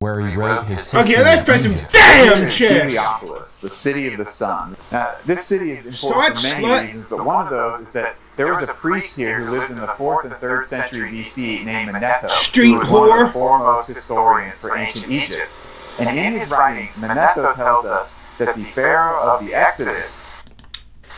where he wrote his Okay, let's of press some damn in chest. Heliopolis, the city of the sun. Now, this city is Start important for many slut- reasons, but one of those is that there was a priest here who lived in the 4th and 3rd century BC named Manetho, Street who was one of the foremost historians for ancient Egypt. And in his writings, Manetho tells us that the pharaoh of the Exodus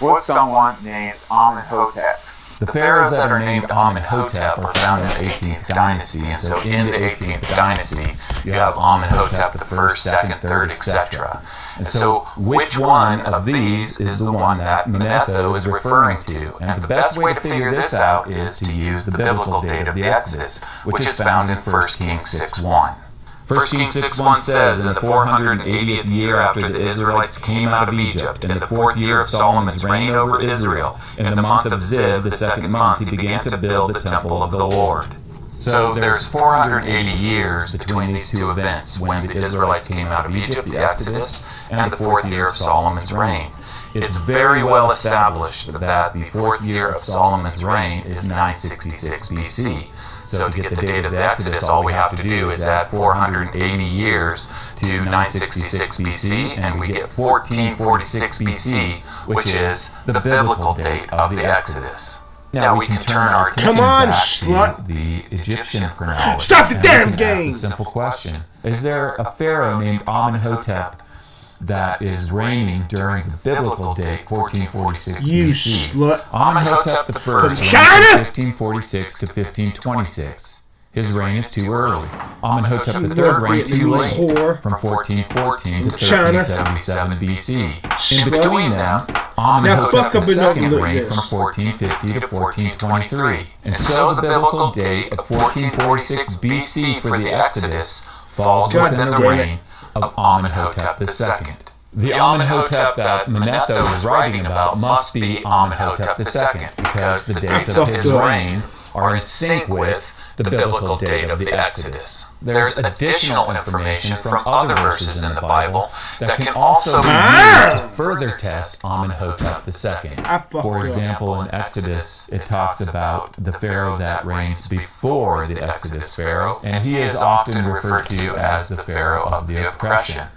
was someone named Amenhotep. The pharaohs that are named Amenhotep are found in the 18th dynasty, and so in the 18th dynasty, you have Amenhotep the first, second, third, etc. And so, which one of these is the one that Manetho is referring to? And the best way to figure this out is to use the biblical date of the Exodus, which is found in 1 Kings 6:1. 1 Kings 6.1 says, In the 480th year after the Israelites came out of Egypt, in the fourth year of Solomon's reign over Israel, in the month of Ziv, the second month, he began to build the temple of the Lord. So there's 480 years between these two events, when the Israelites came out of Egypt, the Exodus, and the fourth year of Solomon's reign. It's very well established that the fourth year of Solomon's reign is 966 BC. So to get the date of the Exodus, all we have to do is add 480 years to 966 BC, and we get 1446 BC, which is the biblical date of the Exodus. Now we can turn our attention Come on, back to the Egyptian chronology. Stop the damn game. simple question: Is there a pharaoh named Amenhotep that is reigning during the biblical date 1446 You BC? slut. Amenhotep the first From China? 1546 to 1526. His reign is too early. Amenhotep Some the third North reigned too late, from 1414 to 1377 BC. In between them, Amenhotep up the and second reigned from 1450 to 1423. And so the biblical date of 1446 BC for the Exodus falls within the reign of Amenhotep II. The Amenhotep that Manetho is writing about must be Amenhotep II because the dates of his reign are in sync with the biblical date of the Exodus. There's additional information from other verses in the Bible that can also be used to further test Amenhotep II. For example, in Exodus, it talks about the Pharaoh that reigns before the Exodus Pharaoh, and he is often referred to as the Pharaoh of the oppression.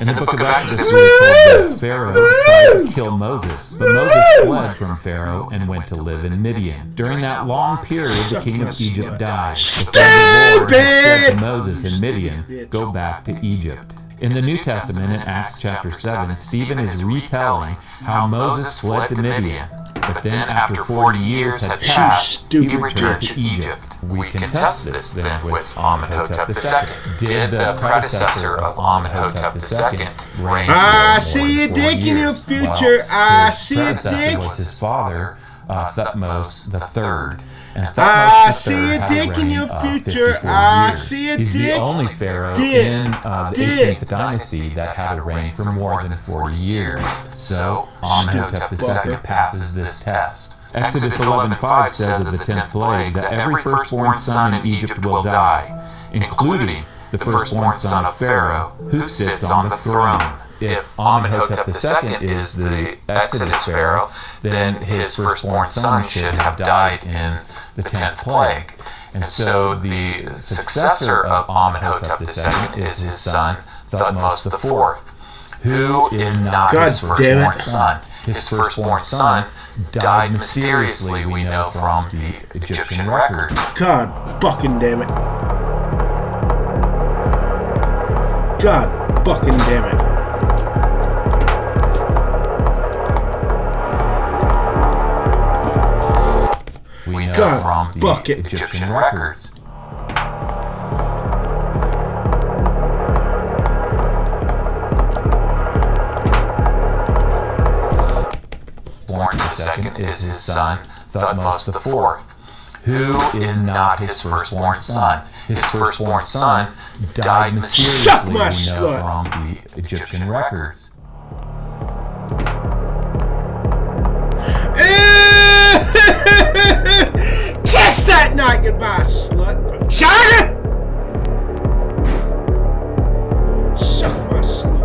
In the book of Exodus, we're told that Pharaoh tried to kill Moses, but Moses fled from Pharaoh and went to live in Midian. During that long period, the king of Egypt died. Because the Lord Moses in Midian, Go back to Egypt. In the New Testament, in Acts chapter 7, Stephen is retelling how Moses fled to Midian. But then, after 40 years had passed, he returned to Egypt. We can test this then with Amenhotep II. Did the predecessor of Amenhotep II reign? I see than dick in your future. I see predecessor dick. was his father, uh, Thutmose III. And Thutmose I see a had a dick in reign your of future. 54 I years. see a He's dick. the only pharaoh Dick. in uh, the Dick. 18th dynasty that had a reign for more than 40 years. So Amenhotep II fucker. passes this test. Exodus 11:5 says of the tenth plague that every firstborn son in Egypt will die, including the firstborn son of Pharaoh, who sits on the throne. If Amenhotep II is the Exodus Pharaoh, then his firstborn son should have died in the tenth plague. And so the successor of Amenhotep II is his son, Thutmose IV, who is not God his firstborn son. His firstborn son died mysteriously, we know from the Egyptian records. God fucking damn it. God fucking damn it. We from the fuck it. Egyptian records. Born the second is his son, Thutmose IV, who is not his firstborn son. His firstborn son died mysteriously, we my know from the Egyptian records. That night goodbye, slut from China! Suck my slut.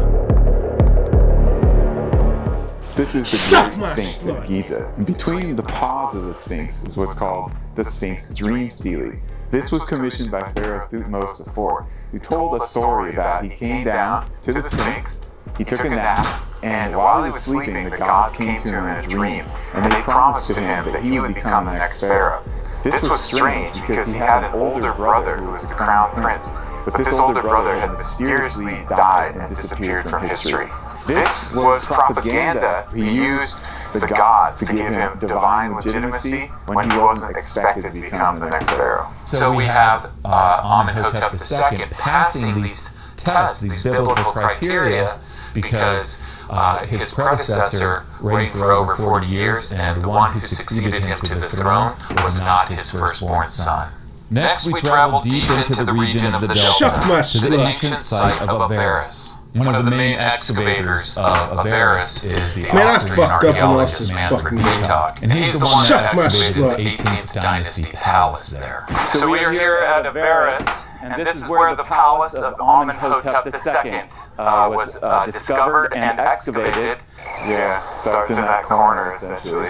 This is the Suck Great my Sphinx slut. of Giza. And between the paws of the Sphinx is what's called the Sphinx dream stele. This was commissioned by Pharaoh Thutmose IV, who told a story about he came down to the Sphinx, he took a nap, and while he was sleeping, the gods came to him in a dream, and they promised to him that he would become the next Pharaoh. This was strange because he had an older brother who was the crown prince, but this older brother had mysteriously died and disappeared from history. This was propaganda he used the gods to give him divine legitimacy when he wasn't expected to become the next pharaoh. So we have uh, Amenhotep II passing these tests, these biblical criteria, because uh, his predecessor reigned for over 40 years, and the one who succeeded him to the throne was not his firstborn son. Next, we travel deep into the region of the Delta, to the ancient site of Avaris. One of the main excavators of Avaris is the Austrian fucked up and archaeologist Manfred fucking and he's the one that excavated the 18th dynasty palace there. So we are here at Avaris, and this is where the palace of Amenhotep II uh, was uh, discovered and excavated. Yeah, starts in that corner essentially.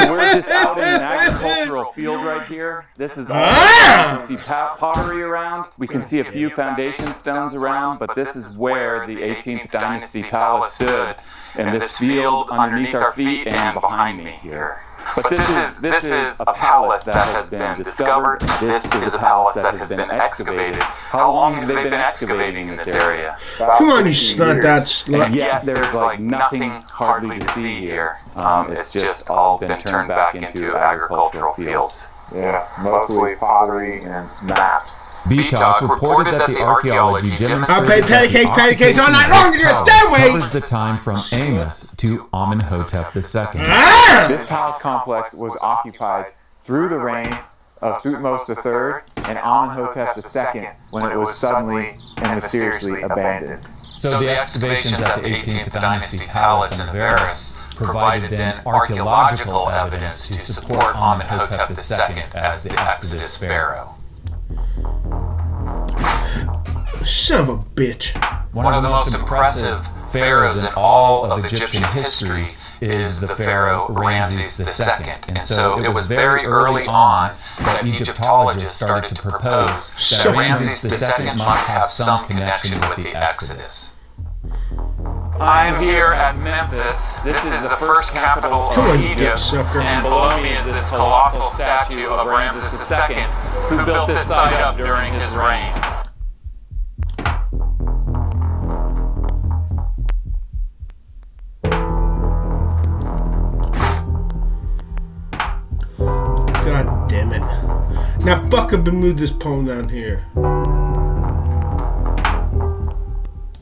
So we're just out in an agricultural field right here. This is all. We can see pa- pottery around. We can see a few foundation stones around, but this is where the 18th dynasty palace stood. In this field underneath our feet and behind me here. But this is this is a palace that has been discovered. This is a palace that has been excavated. How long have they been excavating in this area? Come on, you snot that slut. And yet there's like nothing hardly to see here. Um, it's just all been turned back into agricultural fields. Yeah, mostly pottery and maps. Bietak reported that the archaeology demonstrated I'll pay patty that the patty cakes all night long of to this stairway. covers the time from Ahmose to Amenhotep II. Ah! This palace complex was occupied through the reigns of Thutmose III and Amenhotep II when it was suddenly and mysteriously abandoned. So the excavations at the 18th dynasty palace in Avaris provided then archaeological evidence to support Amenhotep II as the Exodus pharaoh. Son of a bitch. One of the most impressive pharaohs in all of Egyptian history is the pharaoh Ramses II. And so it was very early on that Egyptologists started to propose that Ramses II must have some connection with the Exodus. I'm here at Memphis. This is the first capital of Egypt. And below me is this colossal statue of Ramses II, who built this site up during his reign. God damn it. Now fuck up and move this pole down here.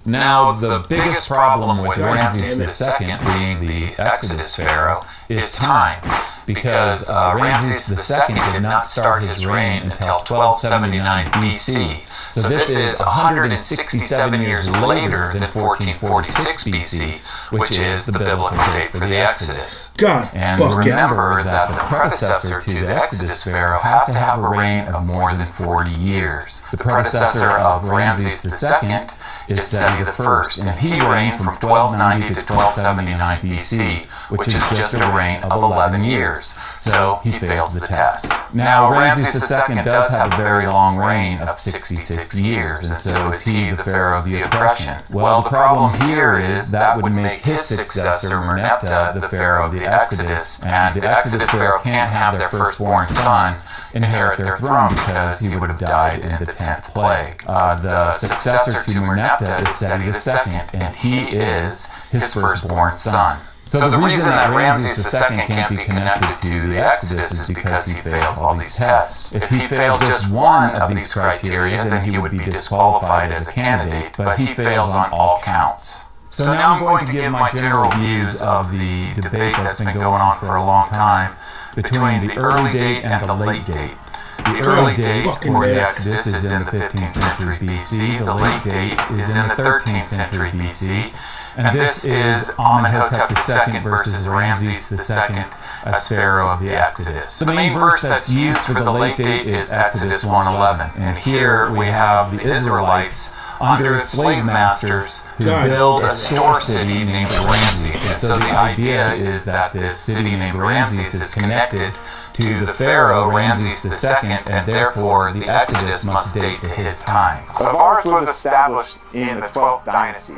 Now, the biggest problem with Ramses II being the Exodus pharaoh is time, because uh, Ramses II did not start his reign until 1279 BC. So this is 167 years later than 1446 BC, which is the biblical date for the Exodus. God And fuck it. remember that the predecessor to the Exodus pharaoh has to have a reign of more than 40 years. The predecessor of Ramses II is Seti I, and he reigned from 1290 to 1279 BC, which is just a reign of 11 years. So he fails the test. Now, Ramses II does have a very long reign of 66 years, and so is he the pharaoh of the oppression. Well, the problem here is that would make his successor, Merneptah, the pharaoh of the Exodus, and the Exodus pharaoh can't have their firstborn son inherit their throne because he would have died in the 10th plague. Uh, the successor to Merneptah is Seti II, and he is his firstborn son. So the reason that Ramses II can't be connected to the Exodus is because he fails all these tests. If he failed just one of these criteria, then he would be disqualified as a candidate, but he fails on all counts. So now I'm going to give my general views of the debate that's been going on for a long time between the early date and the late date. The early date for the. Exodus is in the 15th century BC. The late date is in the 13th century BC. And this is Amenhotep II versus Ramses II as Pharaoh of the Exodus. The main verse that's used for the late date is Exodus 1:11. And here we have the Israelites under the slave masters who build a store city named Ramses. And so the idea is that this city named Ramses is connected to the pharaoh Ramses II, and therefore the Exodus must date to his time. The Avaris was established in the 12th dynasty,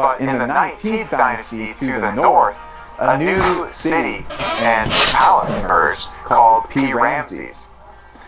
but in the 19th dynasty to the north, a new city and palace emerged called Pi-Ramses.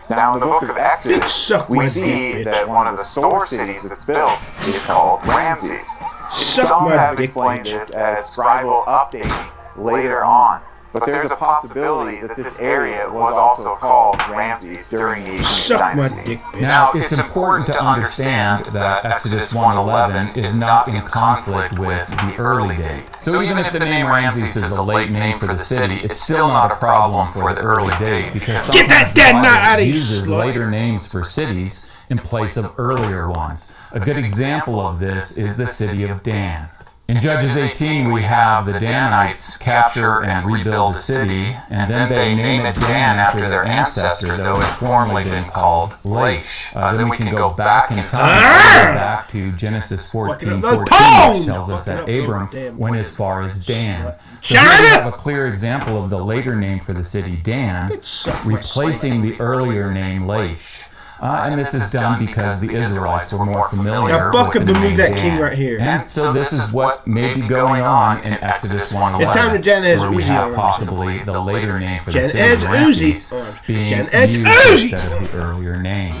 Now, in the book of Exodus, we see that one of the store cities that's built is called Ramses. Some have explained this as scribal updating later on, but there's a possibility that this area was also called Ramses during the 18th Suck my dynasty. dick, bitch. Now, it's important to understand that Exodus 1:11 is not in conflict with the early date. So even if the name Ramses is a late name for the city, it's still not a problem for the early date because Get that sometimes the dead Bible nut outta you, uses slut. later names for cities in place of earlier ones. A good example of this is the city of Dan. In Judges 18, we have the Danites capture and rebuild a city, and then they name it Dan after their ancestor, though it formerly been called Laish. Uh, then we can go back in time, all the way back to Genesis 14, 14, which tells us that Abram went as far as Dan. So here we have a clear example of the later name for the city Dan, replacing the earlier name Laish. Uh, and this is done because the Israelites were more familiar Now, fuck with up the and move name that Dan. king right here. And so this is what may be going on in Exodus 1:11, It's time to Gen Ed's where we Uzi have possibly the later name for the Gen city Ed's Ramses Uzi being Gen Ed's used Uzi instead of the earlier name.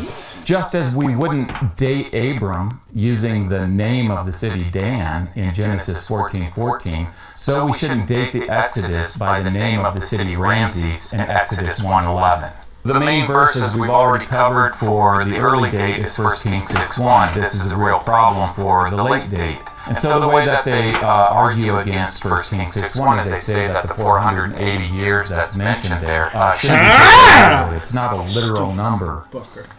Just as we wouldn't date Abram using the name of the city Dan in Genesis 14:14, so we shouldn't date the Exodus by the name of the city Ramses in Exodus 1:11. The main verses we've already covered for the early date is 1 Kings 6:1. This is a real problem for the late date. And so the way that they uh, argue against 1 Kings 6:1 is they say that the 480 years that's mentioned there uh, shouldn't be considered. It's not a literal number.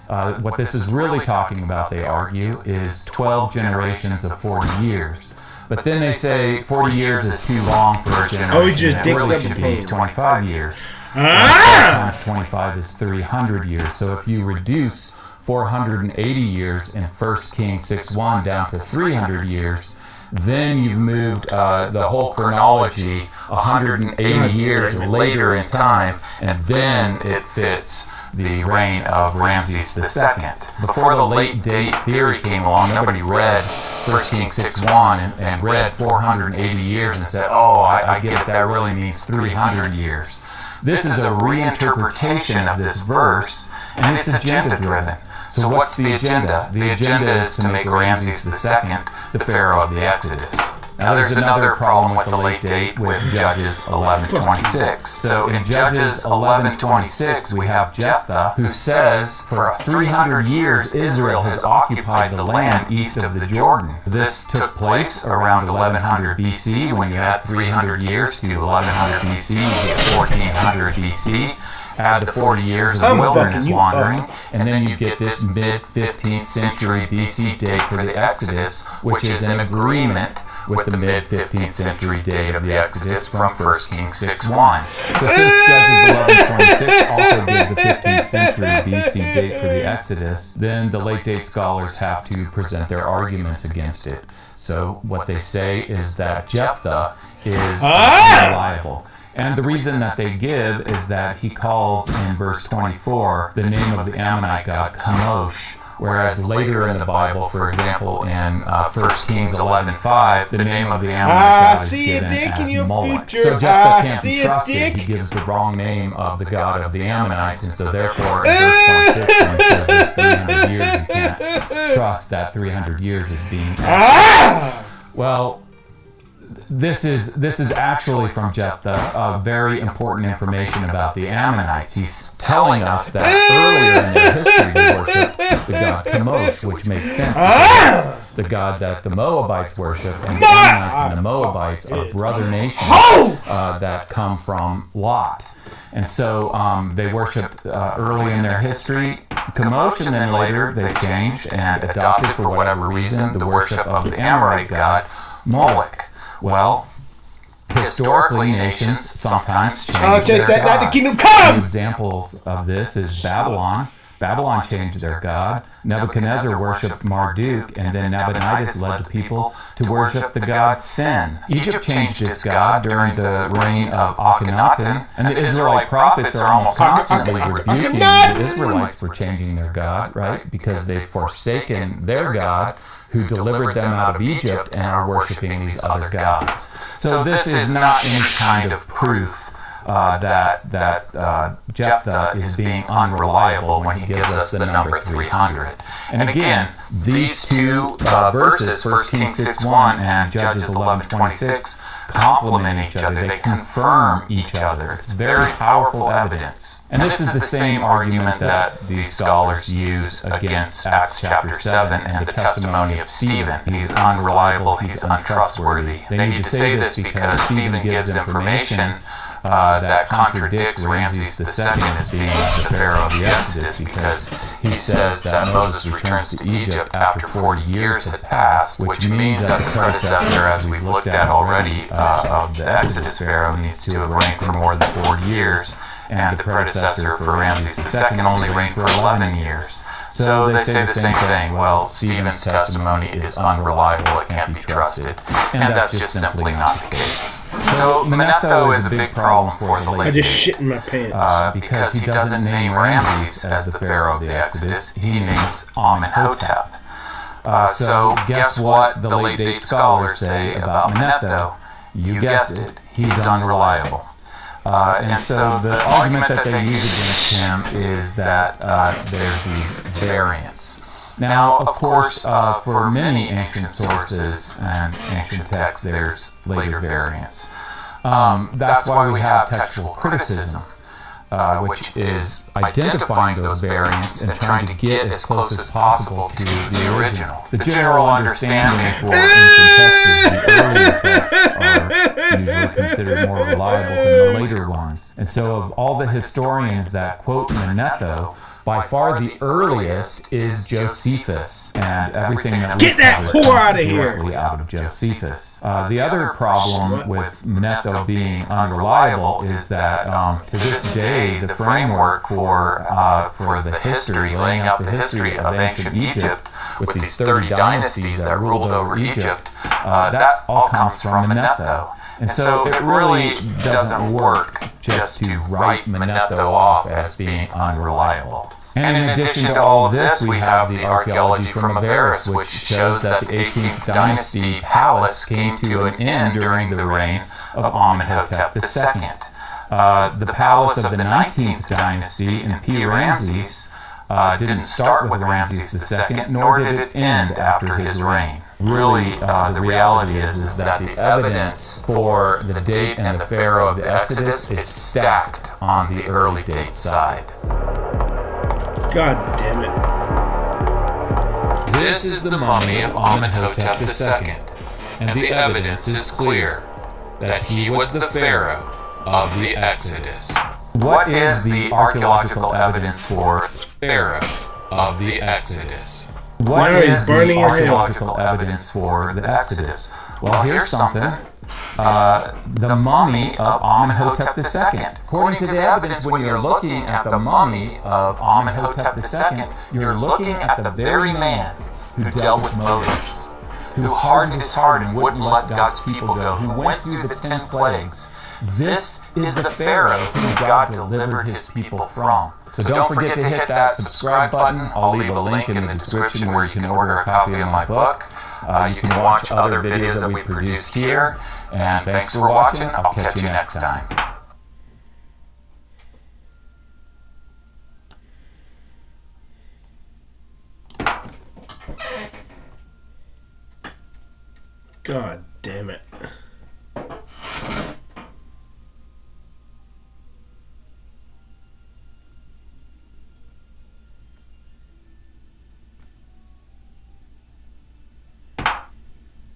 Uh, what this is really talking about, they argue, is 12 generations of 40 years. But then they say 40 years is too long for a generation. Oh, just it really should be 25 years. Ah! times 25 is 300 years. So if you reduce 480 years in 1 Kings 6.1 down to 300 years, then you've moved uh, the whole chronology 180 years later in time, and then it fits the reign of Ramses II. Before the late date theory came along, nobody read 1 Kings 6.1 and, and read 480 years and said, oh, I, I get it, that really means 300 years. This is a reinterpretation of this verse, and it's agenda driven. So, what's the agenda? The agenda is to make Ramses II the Pharaoh of the Exodus. Now, there's another problem with the late date with Judges 11:26. So, in Judges 11:26, we have Jephthah who says, "For 300 years Israel has occupied the land east of the Jordan." This took place around 1100 BC. When you add 300 years to 1100 BC, you get 1400 BC. Add the 40 years of oh, wilderness uh, wandering, and then you get this mid 15th century BC date for the Exodus, which is in agreement with the mid 15th century date of the Exodus from 1 Kings 6:1. So since Judges 11:26 also gives a 15th century BC date for the Exodus, then the late date scholars have to present their arguments against it. So what they say is that Jephthah is ah! unreliable. And the reason that they give is that he calls in verse 24 the name of the Ammonite god Chemosh, whereas later in the Bible, for example, in uh, 1 Kings 11:5, the name of the Ammonite I god is see a given as Moloch. future. So Jephthah can't see be trusted. He gives the wrong name of the god of the Ammonites, and so therefore, in verse 26, when it says there's 300 years, you can't trust that 300 years is being Ah! well, this is this is actually from Jephthah, uh, very important information about the Ammonites. He's telling us that earlier in their history they worshipped the god Chemosh, which makes sense because the god that the Moabites worship, and the Ammonites and the Moabites are brother nations uh, that come from Lot. And so um, they worshipped uh, early in their history. Chemosh, and then later they changed and adopted, for whatever reason, the worship of the Amorite god Moloch. Well, historically, nations sometimes change I'll take their that, not the gods. kingdom come! Examples of this is Babylon. Babylon changed their god. Nebuchadnezzar worshipped Marduk, and then Nabonidus led the people to worship the god Sin. Egypt changed its god during the reign of Akhenaten, and the Israelite prophets are almost constantly rebuking the Israelites for changing their god, right? Because they've forsaken their god who delivered them out of Egypt and are worshiping these other gods. So this is not any kind of proof uh, that that uh, Jephthah is being unreliable when he gives us the number 300. And again, these two uh, verses, 1 Kings 6:1 and Judges 11:26, complement each other. They confirm each other. It's very powerful evidence. And this is the same argument that these scholars use against Acts chapter 7 and the testimony of Stephen. He's unreliable, he's untrustworthy. They need to say this because Stephen gives information uh, that contradicts Ramses II as being the Pharaoh of the Exodus because he says that Moses returns to Egypt after 40 years had passed, which means that the predecessor, as we've looked at already, uh, of the Exodus Pharaoh needs to have reigned for more than 40 years, and the predecessor for Ramses II only reigned for 11 years. So they say the same thing. Well, Stephen's testimony is unreliable, it can't be trusted. And that's just simply not the case. So Manetho is a big problem for the I late just days. shit in my pants. Uh, because he doesn't name Ramses as the pharaoh of the Exodus, he names Amenhotep. Uh, so guess what the late date scholars say about Manetho? You guessed it, he's unreliable. Uh, and so the argument that they use against him is that uh, there's these variants. Now, of course, uh, for many ancient sources and ancient texts, there's later variants. Um, that's why we have textual criticism, uh, which is identifying those variants and trying to get as close as possible to the original. The general understanding for ancient texts is the earlier texts are usually considered more reliable than the later ones. And so, of all the historians that quote Manetho, by far the earliest is Josephus, and everything that we Get that whore comes outta here! out of Josephus. Uh, the other problem with Manetho being unreliable is that um, to this day, the framework for uh, for the history, laying out the history of ancient Egypt with these 30 dynasties that ruled over Egypt, uh, that all comes from Manetho. And so it really doesn't work just to write Manetho off as being unreliable. And in addition to all of this, we have the archaeology from Avaris, which shows that the 18th dynasty palace came to an end during the reign of Amenhotep II. Uh, the palace of the 19th dynasty in Pi-Ramses uh, didn't start with Ramses II, nor did it end after his reign. Really, uh, the reality is, is that the evidence for the date and the pharaoh of the Exodus is stacked on the early date side. God damn it. This is the mummy of Amenhotep II, and the evidence is clear that he was the pharaoh of the Exodus. What is the archaeological evidence for pharaoh of the Exodus? What Now is the burning archaeological evidence for the Exodus? Well, here's something. Uh, the mummy of Amenhotep II. According to the evidence, when you're looking at the mummy of Amenhotep II, you're looking at the very man who dealt with Moses, who hardened his heart and wouldn't let God's people go, who went through the ten plagues. This is the Pharaoh who God delivered his people from. So don't forget to hit that subscribe button. I'll leave a link in the description where you can order a copy of my book. Uh, you can watch other videos that we produced here. And thanks for watching. I'll catch you next time. God damn it.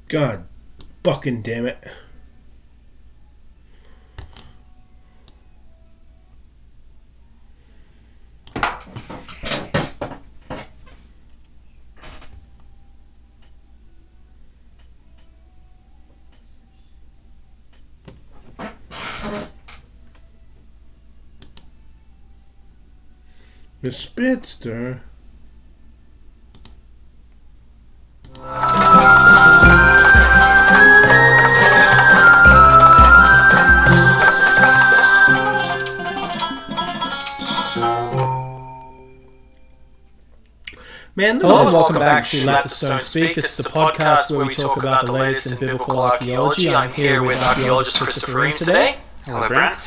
God fucking damn it. The Spitster Man, Hello and look welcome back to Let the Stone Speak. This is the podcast where we talk about the latest in biblical archaeology. I'm here with archaeologist Christopher Eames today. Hello, Brent.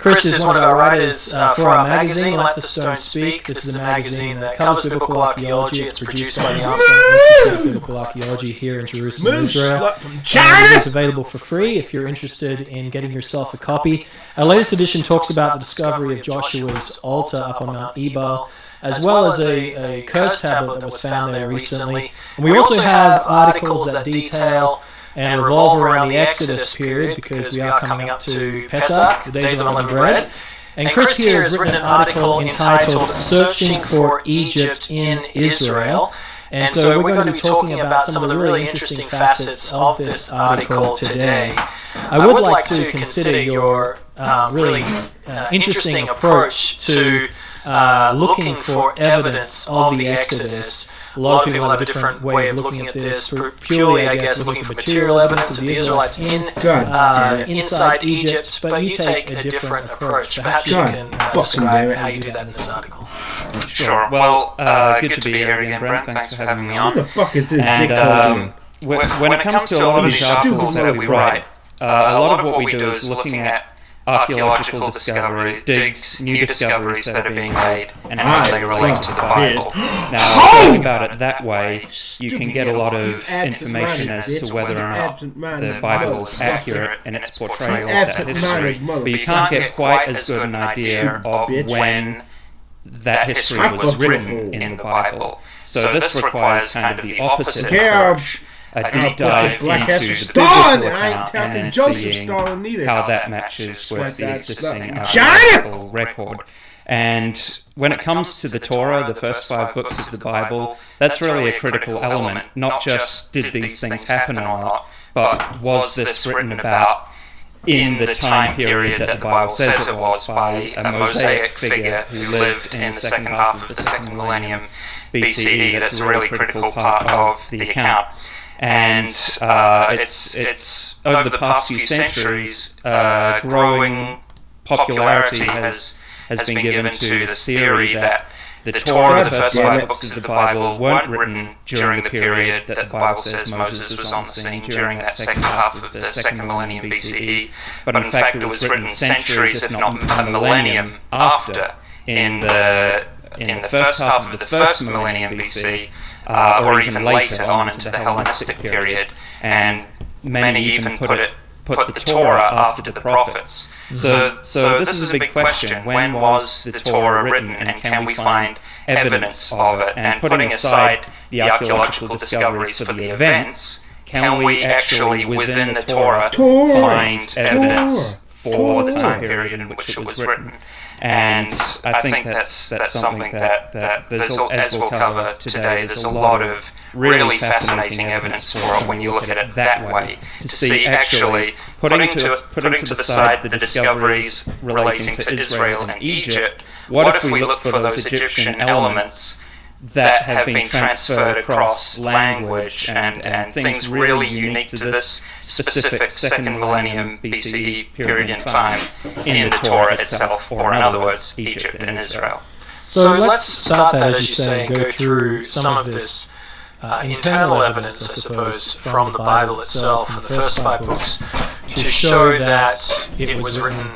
Chris is one of our writers uh, for our magazine, Let the Stone Speak. This is a magazine that covers biblical archaeology. It's produced by the Armstrong Institute of Biblical Archaeology here in Jerusalem, Moose Israel. And China. It's available for free if you're interested in getting yourself a copy. Our latest edition talks about the discovery of Joshua's altar up on Mount Ebal, as well as a, a curse tablet that was found there recently. And we also have articles that detail and revolve around the Exodus period because we are coming up to Pesach, the days of unleavened bread. And Chris here has written an article entitled Searching for Egypt in Israel. And so we're going to be talking about some of the really interesting facets of this article today. I would like to consider your uh, really uh, interesting approach to uh, looking for evidence of the Exodus. A lot of people have a different way of looking at this, purely, I guess, looking for material evidence of the Israelites in uh, inside Egypt, but you take a different approach. Perhaps you can uh, describe how you do that in this article. Sure. Well, uh, good to be here again, Brent. Thanks for having me What the on. fuck is this And um, um, when, when it comes to a lot of these articles that we write, uh, a lot of what we do is looking at archaeological discovery, digs, new discoveries that are being made, and how they relate to the Bible. Now, thinking about it that way, you can get a lot of information as to whether or not the Bible is accurate in its portrayal of that history, but you can't get quite as good an idea of when that history was written in the Bible. So this requires kind of the opposite approach, a deep dive Black into ass the Stalin. biblical I ain't account and then Joseph seeing Stalin either. how that matches Like with the existing stuff. Archaeological record. And when it comes to the Torah, the first five books of the Bible, that's really a critical element. Not just did these things happen or not, but was this written about in the time period that the Bible says it was by a Mosaic figure who lived in the second half of the second millennium BCE. That's a really critical part of the account. And uh, it's it's over the past few centuries, uh, growing popularity has has been given to this theory that the Torah, the first five books of the Bible, weren't written during the period that the Bible says Moses was on the scene during that second half of the second millennium BCE, but in fact it was written centuries, if not a millennium, after in the in the first half of the first millennium BC, uh, or even later on into the Hellenistic period, and many even put it put the Torah after the prophets. So, so this is a big question. When was the Torah written, and can we find evidence of it? And putting aside the archaeological discoveries for the events, can we actually, within the Torah, Torah. find evidence for the time period in which it was written? And I think that's that's something that, that there's, a- as we'll cover today, there's a lot of really fascinating evidence for it when you look at it that way. To see actually putting to putting to the side the discoveries relating to Israel and Egypt. What if we look for those Egyptian elements that have been transferred across language and, and things really unique to this specific second millennium BCE period in time in the Torah itself, or in other words, Egypt and Israel. So let's start that, as you say, and go through some of this uh, internal evidence, I suppose, from the Bible itself, from the first five books, to show that it was written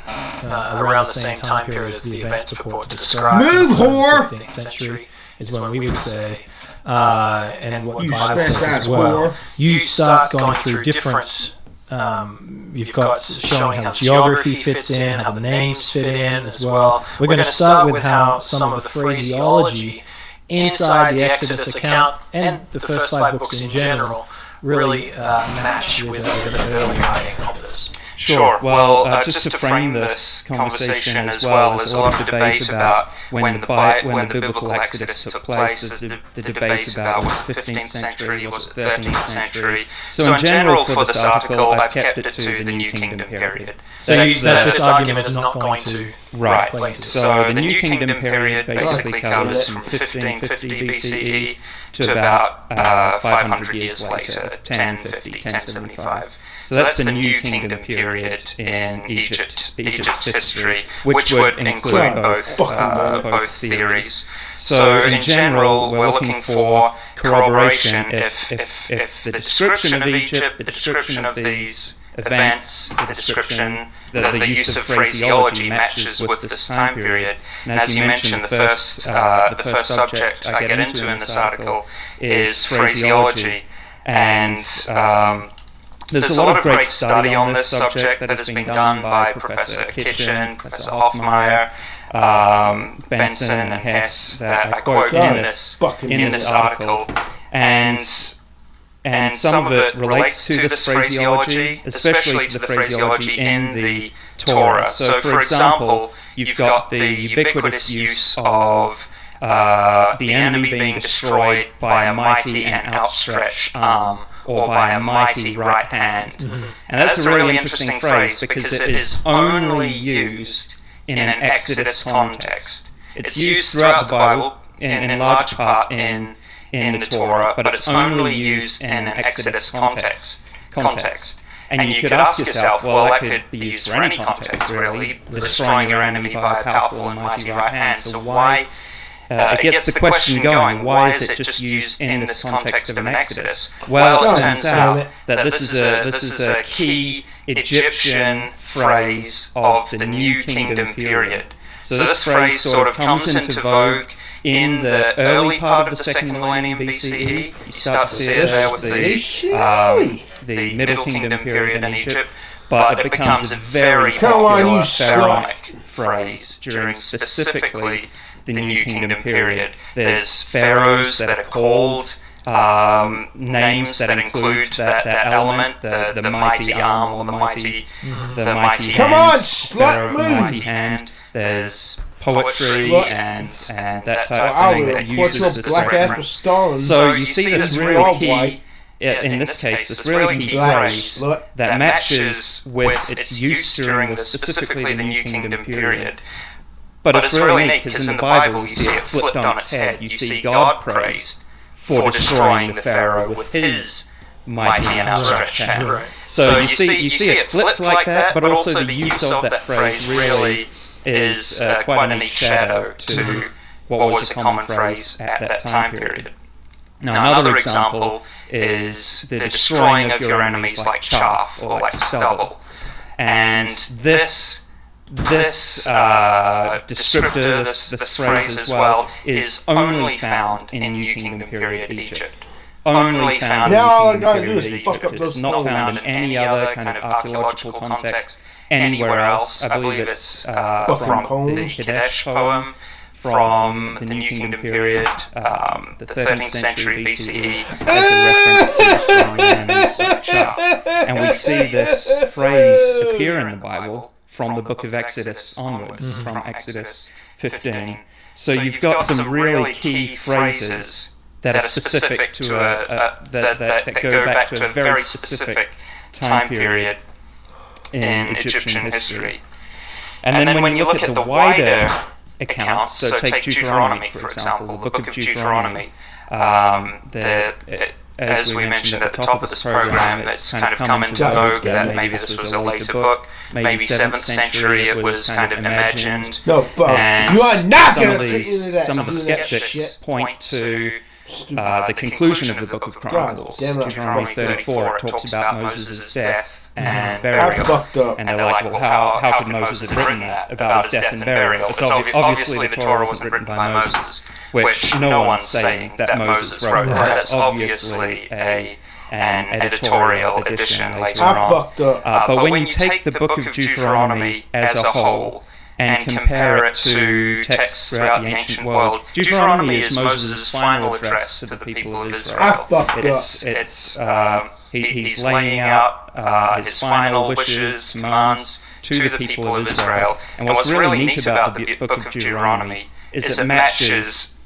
uh, around the same time period as the events purport to describe. Move, sometime in whore! the 15th century is when we would say, uh, and what the You Bible says as well. You start going through different. Um, you've got showing how geography fits in, how the names fit in as well. We're going to start with how some of the phraseology inside the Exodus account and the first five books in general really uh, match with, uh, with an early writing of this. Sure. Well, uh, just to frame this conversation as well, there's a lot of debate about when the Bi- when the biblical Exodus took place. There's the, the debate about was it 15th century, was it 13th century. So in general, for this article, I've kept it to the New Kingdom period. So you, That's, that uh, this argument is not going to Right. place. So the New Kingdom period basically covers from 1550 BCE to about uh, 500 years later, 1050, 1075. So that's the New Kingdom period in Egypt, Egypt's history, which would include both uh, both theories. So in general, we're looking for corroboration if, if, if the description of Egypt, the description of these events, the description, the, the use of phraseology matches with this time period. And as you mentioned, the first, uh, the first subject I get into in this article is phraseology. And um, there's a lot of great study on this subject that has been done by Professor Kitchen, Professor Hoffmeier, um, Benson, and Hess that I quote in this in this article, and and some of it relates to this phraseology, especially to the phraseology in the Torah. So, for example, you've got the ubiquitous use of uh, the enemy being destroyed by a mighty and outstretched arm or by a mighty right hand. Mm-hmm. And that's a really interesting phrase because it is only used in an Exodus context. It's used throughout the Bible, in, in large part in in the Torah, but it's only used in an Exodus context. Context. And you could ask yourself, well, that could be used for any context, really, destroying your enemy by a powerful and mighty right hand. So why? Uh, it gets the question going. Why is it just used in this context of an Exodus? Well, it turns out that this is a this is a key Egyptian phrase of the New Kingdom period. So this phrase sort of comes into vogue in the early part of the second millennium BCE. You start to see it there with the um, the Middle Kingdom period in Egypt, but it becomes a very popular pharaonic phrase during specifically the New Kingdom period. There's pharaohs that are called um, names that include that, that element, the, the mighty arm or the mighty the mighty Come hand, on, slut, pharaoh of the move. mighty hand. There's poetry Slut. and and that type I of thing will that uses your this black ass for reference. Stalin. So you see this really key, white. i- in this case, this really key phrase slut. that matches with its use during the, specifically the New Kingdom period. But it's really neat because in the Bible you see it flipped on its head. You see God praised for destroying the Pharaoh with his mighty and outstretched hand. Right. So you see, you see it flipped like that, but also the use of that phrase really is uh, quite a neat shadow to what was a common phrase at that time period. Now, another example is the destroying of your enemies like chaff or like stubble. And this this uh, descriptor, this, this phrase as well, is only found in New Kingdom period Egypt. Only found Now in New Kingdom period Egypt. It's not found in any other kind of archaeological context anywhere else. I believe it's uh, from the. Kadesh poem from the New Kingdom period, um, the 13th century BCE, as a reference to like chaff. And we see this phrase appear in the Bible from the book of Exodus onwards, from Exodus 15. So you've got some really key phrases that are specific to a, a that, that, that go back to a very specific time period in Egyptian history. And then when you look at the wider accounts, so take Deuteronomy, for example, the book of Deuteronomy, um, the, it, as we mentioned at the top of this program, it's kind of come into vogue that maybe this was a later book, maybe 7th century it was kind of imagined. No. And You are not some gonna of trick these, that. some of the skeptics shit. point to uh, the conclusion of the book of Chronicles, damn. Deuteronomy 34, it talks about Moses' death and burial. fucked up. And they're like, well, how, how could Moses have written that about his death and burial? It's obvi- obviously the Torah wasn't written by Moses, which no one's saying that Moses wrote that. That's obviously a an editorial addition later on. Uh, but when you take the book of Deuteronomy as a whole and compare it to texts throughout the ancient world, Deuteronomy is Moses' final address to the people of Israel. It's, it's, uh, he, he's laying out uh, his final wishes, commands to the people of Israel. And what's really neat about the book of Deuteronomy is it matches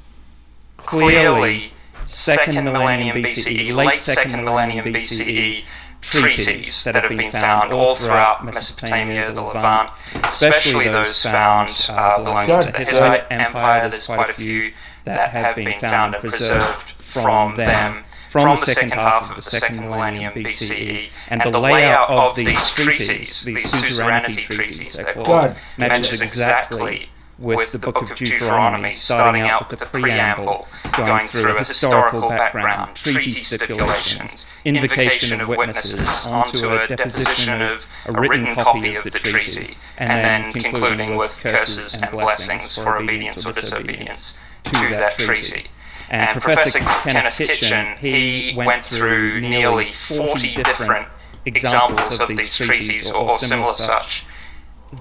clearly second millennium BCE, late second millennium BCE treaties that have been found all throughout Mesopotamia, the Levant, especially those found uh, belonging to the Hittite Empire. There's quite a few that have been found and preserved from them from the second half of the second millennium BCE. And the layout of these treaties, these suzerainty treaties, they're called, God. matches exactly with the book of Deuteronomy, starting out with the preamble, going through a historical background, treaty stipulations, invocation of witnesses, onto a deposition of a written copy of the treaty, and then concluding with curses and blessings for obedience or disobedience to that treaty. And Professor Kenneth Kitchen, he went through nearly 40 different examples of these treaties or similar such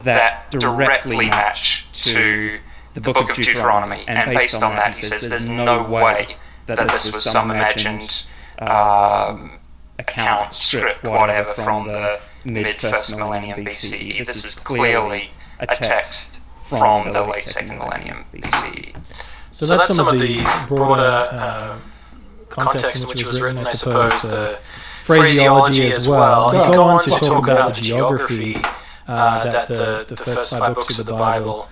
that directly match to the book of Deuteronomy. And based on that, he says there's no way that this was some imagined um, account, script, whatever, from the mid first millennium BCE. This is clearly a text from the late second millennium. BCE. So that's, some of the broader uh, context in which it was written, I suppose, the phraseology as well. And go on to talk about the geography uh, that the, the first five books of the Bible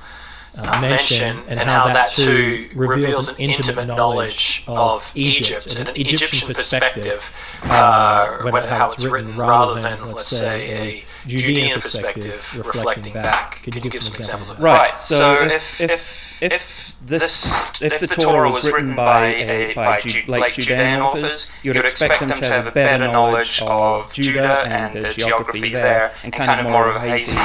uh, mention, and how that too reveals an intimate knowledge of Egypt and an Egyptian perspective, uh, when, how it's written, rather than, let's say, a Judean perspective reflecting back. Could you give some examples of that? Right. So if if if this if the Torah was written by a by Ju- late Judean authors, you would expect them to have a better knowledge of Judah and the geography there, and kind of more of a hazy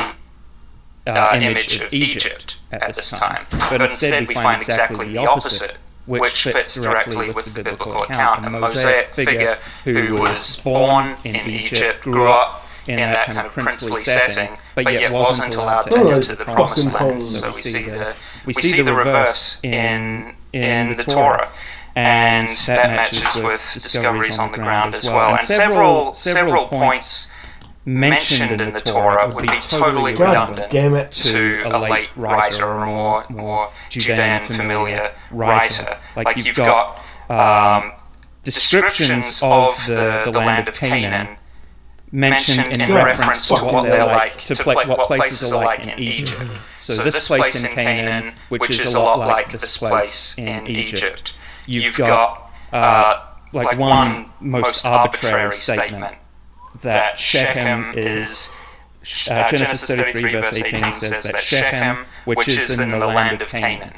uh, image of Egypt at this time. But instead, we find exactly the opposite. Which fits directly with the biblical account. A Mosaic figure who was born in Egypt, grew up in that kind of princely setting, but yet wasn't allowed to enter the promised land. So we see the we see the reverse in in the Torah, and that matches with discoveries on the ground as well. And several several points mentioned in the Torah would be totally God redundant damn it. to a late writer or a more more Judean familiar writer. Like you've got um, descriptions of the, the land of Canaan mentioned in God, reference to what they're like, to pla- what places are like in Egypt. So this place in Canaan, which is a lot like this place in Egypt, you've got uh, like one most arbitrary statement that Shechem is. Uh, Genesis 33 verse 18 says that Shechem, which is in the land of Canaan.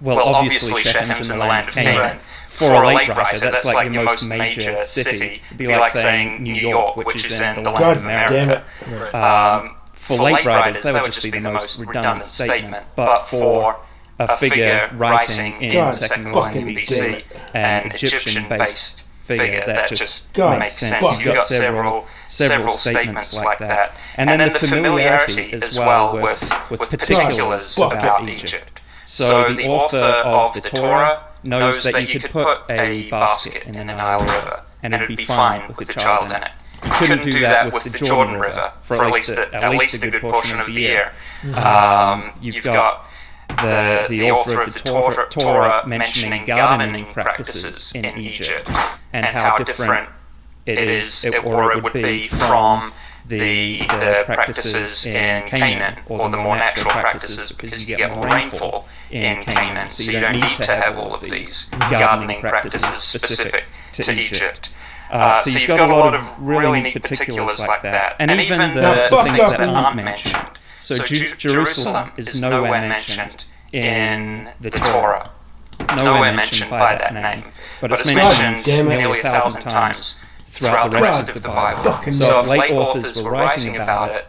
Well, obviously Shechem's in the land of Canaan. For a late writer, that's like your most major city. It'd be like saying New York, which is in the land God of damn America. it. Um, for late writers, that would just be the most redundant statement. But for a figure writing in God the second millennium fucking BC, damn an Egyptian-based figure, that just God makes sense. fucking You've got several several statements like that, and then the familiarity as well with with particulars God about fucking Egypt. So the author of the Torah knows that you could put a basket in the Nile River, and it'd be fine with the child in it. You couldn't do that with the Jordan River for at least a, at least a good portion of the year. Um, you've got the the author of the Torah, Torah mentioning gardening practices in Egypt and how different it is, it, or it would be from the the practices in Canaan or the more natural practices because you get more rainfall in Canaan, so you don't need to have all of these gardening practices specific to Egypt. Uh, so you've got a lot of really neat particulars like that, and even the, the things that aren't mentioned. So Ju- Jerusalem is nowhere mentioned in the Torah. Nowhere mentioned by that name, but it's mentioned nearly a thousand times throughout the rest of the Bible. fucking So if late authors were writing about it,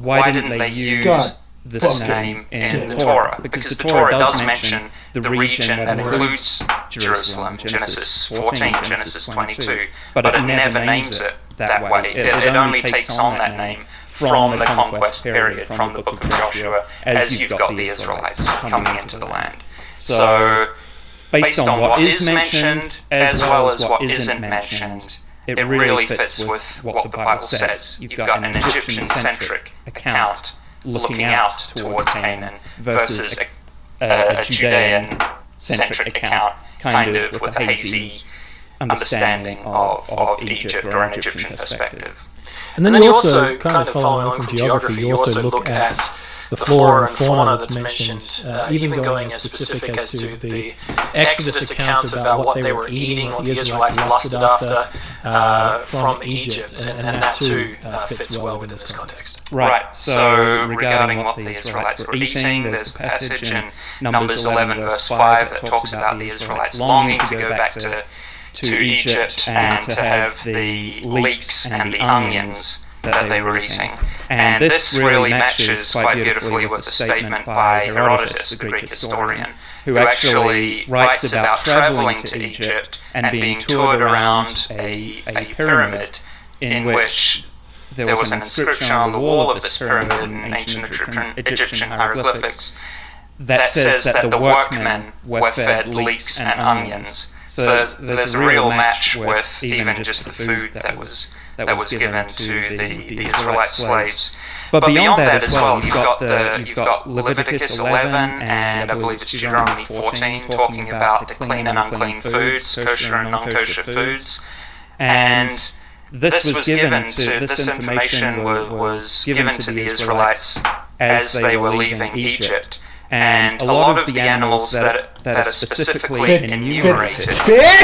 why didn't they use God this fucking name in the it. Torah? Because the Torah does mention the region that includes Jerusalem, Genesis 14, Genesis 22, but it never names it that way. It, it only takes on that name from the conquest period, from the book of Joshua, as you've got the Israelites coming into the land. So, based on what is mentioned as well as what isn't mentioned, it really fits with what the Bible says. You've got an Egyptian centric account looking out towards Canaan versus a, a, uh, a Judean centric account, kind of with a hazy understanding of, of Egypt or an Egyptian perspective. And then, you also, kind of following on from geography, you also look at the flora and fauna that's mentioned, uh, even going as specific as to the Exodus accounts about what they were eating, what the Israelites lusted after uh, from Egypt, and, and that too uh, fits well within this context. Right. So regarding what the Israelites were eating, there's a passage in Numbers 11, verse 5, that talks about the Israelites longing to go back to to Egypt and to have the leeks and the onions that they were eating. And this really matches quite beautifully with the statement by Herodotus, the Greek historian, who actually writes about traveling to Egypt and being toured around a, a pyramid in which there was an inscription on the wall of this pyramid in ancient Egyptian hieroglyphics that says that the workmen were fed leeks and onions. So there's a real match with even just the food that was that was given to the, the Israelite slaves. But beyond that as well, you've got the you've got Leviticus 11 and I believe it's Deuteronomy 14 talking about the clean and unclean foods, kosher and non-kosher foods, and this was given to this information was, was given to the Israelites as they were leaving Egypt. And a lot of the animals that, that are specifically enumerated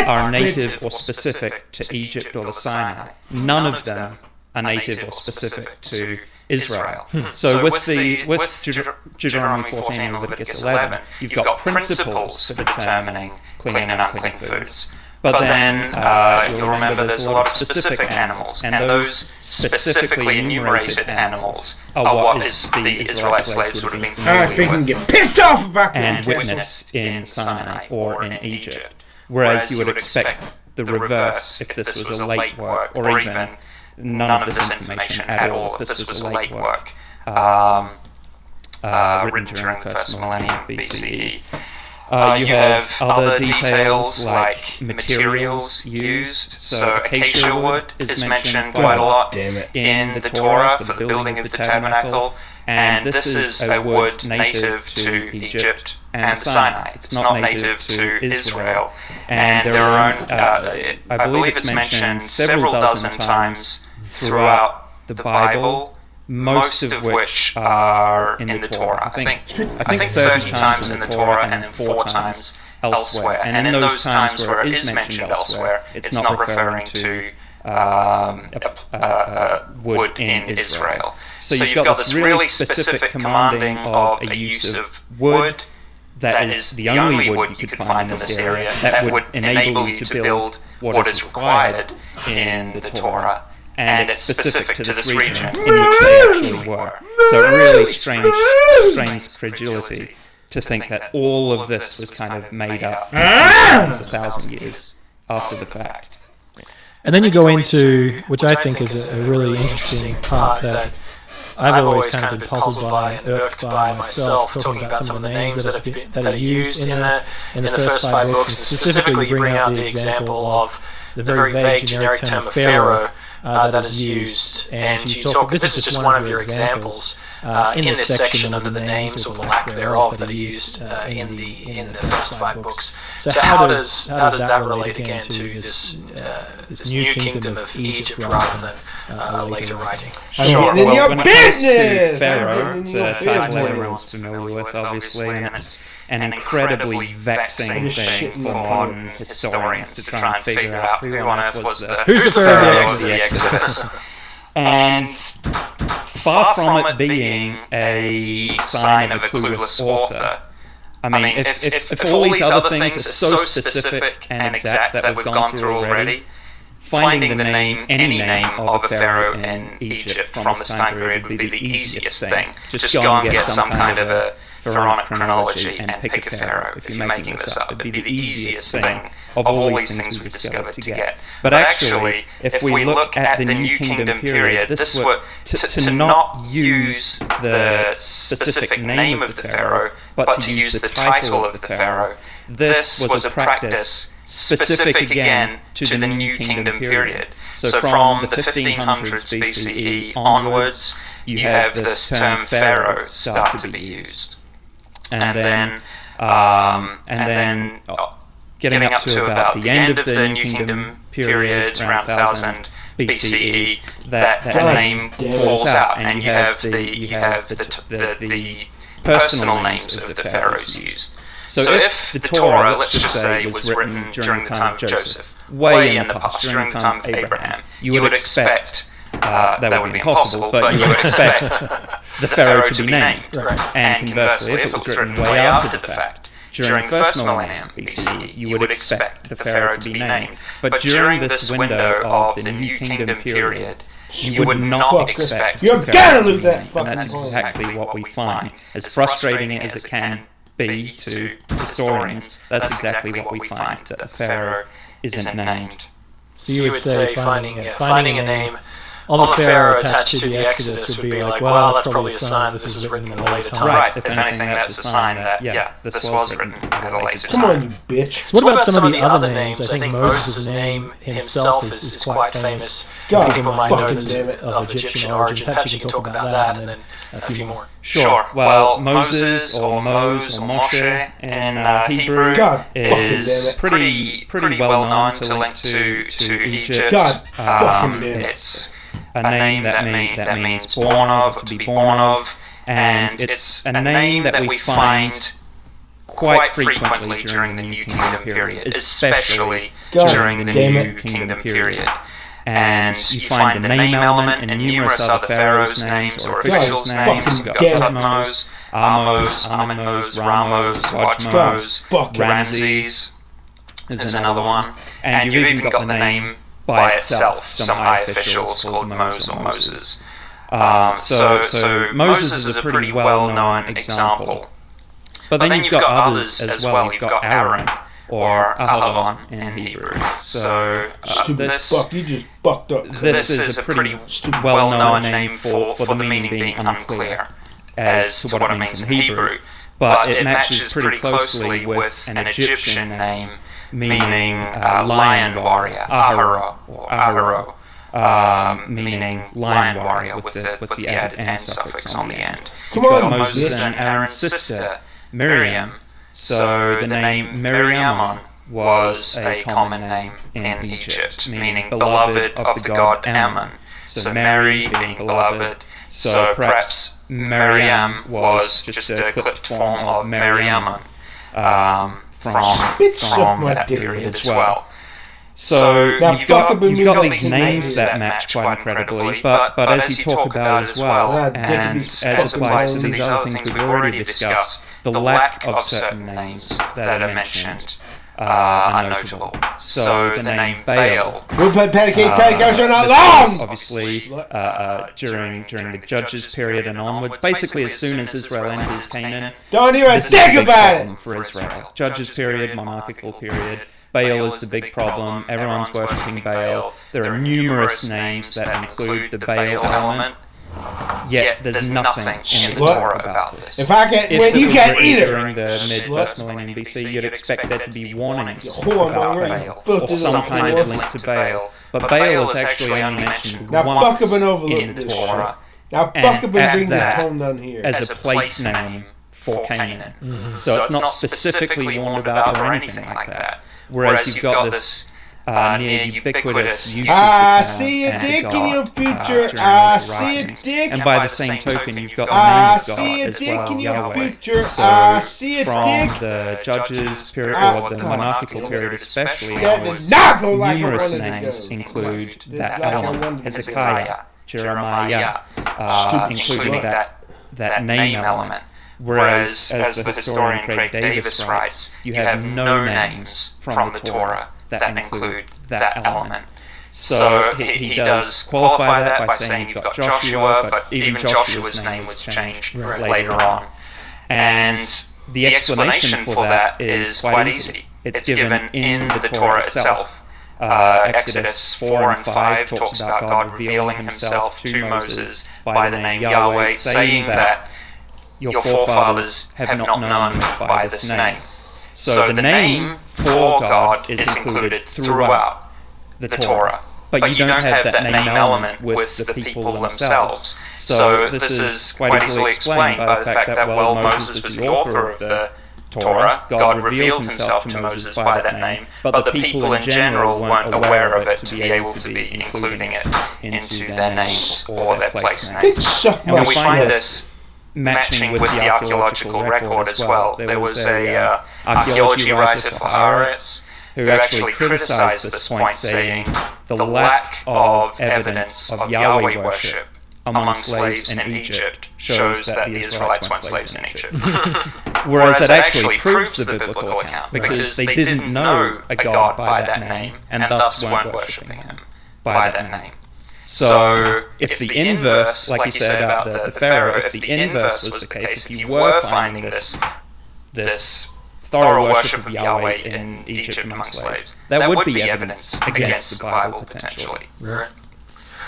are native or specific to Egypt or the Sinai. None of them are native or specific to Israel. Hmm. So with the with Deut- Deuteronomy 14 and Leviticus 11, you've got principles for determining clean and unclean foods. But then uh, you'll remember there's a lot of specific animals, and those specifically enumerated animals are what is the Israelite slaves would have been I familiar think with get pissed off if I and witnessed in Sinai or in Egypt. Whereas you would expect the reverse if this was a late work, or even none of this information at all, if this was a late work um, uh, written during the first millennium BCE. Uh, you have other details like materials used. So acacia wood is mentioned quite a lot in the Torah for the building of the tabernacle. And this is a wood native to Egypt and Sinai. It's not native to Israel. And there are, own, uh, I believe it's mentioned several dozen times throughout the Bible, most of which are in the Torah. I think I think 30 times in the Torah and then four times elsewhere. And in those times where it is mentioned elsewhere, it's not referring to um, uh, uh, wood in Israel. So you've got this really specific commanding of a use of wood that is the only wood you could find in this area that would enable you to build what is required in the Torah. And it's specific to this region in which they actually were. So it really strange, strains credulity to think that all of this was kind of made up a thousand years after the fact. And then you go into, which I think is a, a really interesting part that I've always kind of been puzzled by, irked by myself, talking about some of the names that, have been, that are used in the in the first five books, and specifically you bring out the example of the very vague generic term of pharaoh. Uh, that is used, and you talk. This is just one of your examples uh, in this section under the names or the lack thereof that are used uh, in the in the first five books. So how does how does that relate again to this uh, this new kingdom of Egypt rather than uh, later writing? I'm getting in your when it comes business! to Pharaoh, I'm it's getting in a your title everyone's familiar with, obviously, and it's an incredibly vexing thing for modern historians to try and figure out who on earth was the Who's the Pharaoh of the the Exodus. And um, far from it being a sign of a clueless author, I mean, if, if, if all these other things are so specific and exact that we've gone through already, finding the name, any name of a pharaoh in Egypt from this time period would be the easiest thing. Just go and get some kind of a pharaonic chronology and pick a pharaoh. If you're making this up, it'd be the easiest thing of all these things we've discovered to get. But actually, if we look at the New Kingdom period, this was to, to not use the specific name of the pharaoh, but to use the title of the pharaoh. This was a practice specific again to the New Kingdom period. So from the 1500s BCE onwards, you have this term pharaoh start to be used, and then um, and then uh, getting up to about the end of the New Kingdom period, around 1000 BCE, that that God name falls out, and you have the you have the t- the, the personal names of the pharaohs used. So, if the Torah, let's just say, was written during the time of Joseph, way in the past, during the time of Abraham, you would expect uh, that would be impossible, but you would expect the pharaoh to be named. Right. And conversely, if it was written way after the fact, during the first millennium BCE, you would expect the pharaoh to be named. But during this window of the New Kingdom period, you would not expect You're gonna to lose be that. And that's exactly what we find. As frustrating as it can be to historians, that's exactly what we find, that the pharaoh isn't named. So you would say finding a, finding a name on the pharaoh attached to the Exodus would be like, well, that's probably a sign that this was written in a later time. Right, if anything, that's a sign that, yeah, this was written at a later Come on, you bitch. So what about some of the other names? I think Moses' name himself is, is quite famous. God People might know fucking it's damn it. of Egyptian origin. Perhaps you can talk about that and then a few more. Sure. Well, Moses or Mose or Moshe in uh, Hebrew God is pretty pretty well known to link to to Egypt. God Um, fucking damn it. it's a name that mean, that means born of, to be born of, and it's a name that we find quite frequently during the New Kingdom period, especially God during the New it. Kingdom period. And you find the name element in numerous other pharaohs' names or officials' God names. fucking You've got damn it. Thutmose, Ahmose, Amenmose, Ramose, Wadjmose, God fucking- Ramses is another one. And you've even got the name by itself, some high officials called Mose or Moses. Um, so, so Moses is a pretty well-known example. But then you've got others as well. You've got Aaron or Aharon in Hebrew. So uh, this fuck, you just fucked up. this is a pretty well-known name for, for the meaning being unclear as to what it means in Hebrew, but it matches pretty closely with an Egyptian name meaning uh, lion warrior, Ahura or Ahuro, um, meaning lion warrior with the with the added an suffix on the end. Come You've got on, Moses and Aaron's sister Miriam. So the name Miriamon was a common name in Egypt, meaning beloved of the god Ammon. So Mary being beloved. So perhaps Miriam was just a clipped form of Miriamon um, from, suck from that period as well. So Now, you've got, you've got these names that match quite incredibly, but, but as you talk about as well, and as applies to these other things we've already discussed, the lack of certain names that are mentioned are notable. So the name Baal We'll play patty cake, uh, patty are not long! Obviously, uh, uh, during during the Judges period and onwards, basically as soon as Israel enters Canaan, Don't even this is a think big about problem it! for Israel. Judges period, monarchical period. Baal is the big problem. Everyone's worshipping Baal. There are numerous names that include the Baal element. Yet there's nothing in the Slut. Torah about this. If I can't, If when it you was can't written either! during the mid Slut. first millennium BC, you'd expect there to be warnings Whore, about man, Baal or some little kind of link to Baal. But Baal is actually only mentioned Now once fuck up and overlook in this Torah Now And fuck up and add bring this that poem down here. as a place name for Canaan. Mm-hmm. So it's not specifically warned about or anything like that. Whereas you've got this uh, near ubiquitous use of the I term see a and dick in God, your uh, future. during I those see a writings. dick. And by the same token, you've got the I name of God see a as dick well, in your Yahweh. future. So I see a from dick. the Judges period Ah, or the God. monarchical period especially That onwards, did not go like I numerous wanted to names go. include Did that like I element. wanted to go. Hezekiah, Jeremiah, uh, Stupid including slut. that, that name element. Whereas, as the historian Craig Davis writes, you have no names from the Torah that include that element. So he, he does qualify that by saying you've got Joshua, but even Joshua's name was changed later on. And the explanation for that is quite easy. It's given in the Torah itself. Uh, Exodus 4 and 5 talks about God revealing himself to Moses by the name Yahweh, saying that your forefathers have not known by this name. So the name for God is included throughout the Torah. But you don't have that name element with the people themselves. So this is quite easily explained by the fact that, well, Moses was the author of the Torah, God revealed himself to Moses by that name, but the people in general weren't aware of it to be able to be including it into their names or their place Bitch, names. suck And we find this matching with the archaeological record as well. There was a uh, archaeology writer for Haaretz who actually criticized this point, saying the lack of evidence of Yahweh worship among slaves in Egypt shows that the Israelites weren't slaves in Egypt. Whereas it actually proves the biblical account because they didn't know a god by that name and thus weren't worshipping him by that name. So, if the inverse, like you said about the, the Pharaoh, if the inverse was the case, if you were finding this this thorough worship of Yahweh in Egypt among slaves, that would be evidence against the Bible potentially. Right.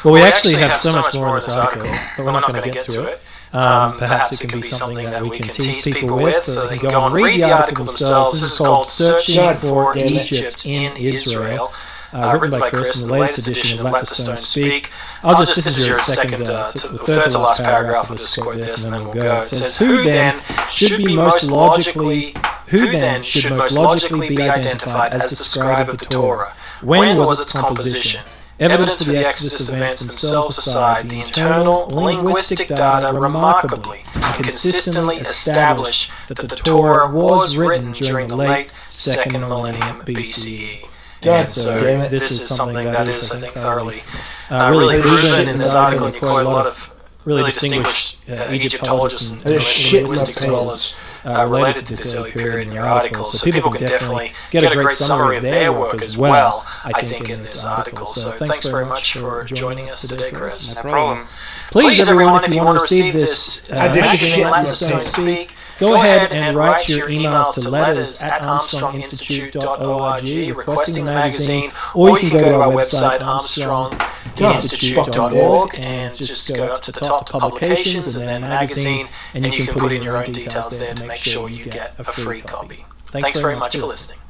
Well, we actually have so much more in this article, but we're not going to get through it. Um, perhaps it can be something that we can tease people with, so they can go and read the article themselves. This is called "Searching for. Egypt in Israel," uh, written by Chris in the latest edition of Let the Stone Speak. I'll just this is your second, uh, to, the third to last paragraph. We'll just quote this, and then we'll go. It says, "Who then should be most logically?" Who then should most logically be identified as the scribe of the Torah? When was its composition? Evidence for the Exodus events themselves aside, the internal linguistic data remarkably and consistently establish that the Torah was written during the late second millennium BCE. God so damn it. this is something that is, I think, thoroughly uh, really proven in this article. You quote a lot of really distinguished uh, Egyptologists and There's shit linguistic scholars uh, related to this early period in your article, so people can definitely get a great summary of their work as well, I think, in this article. So thanks very much for joining us today, Chris. No problem. Please, everyone, if you want to receive this uh, magazine, shit Let my the Stone pants. Speak, go ahead and write your emails to letters at armstronginstitute.org requesting the magazine, or you can go to our website, armstronginstitute.org, and just go up to the top to publications and then magazine, and you can put in your own details there to make sure you get a free copy. Thanks very much for listening.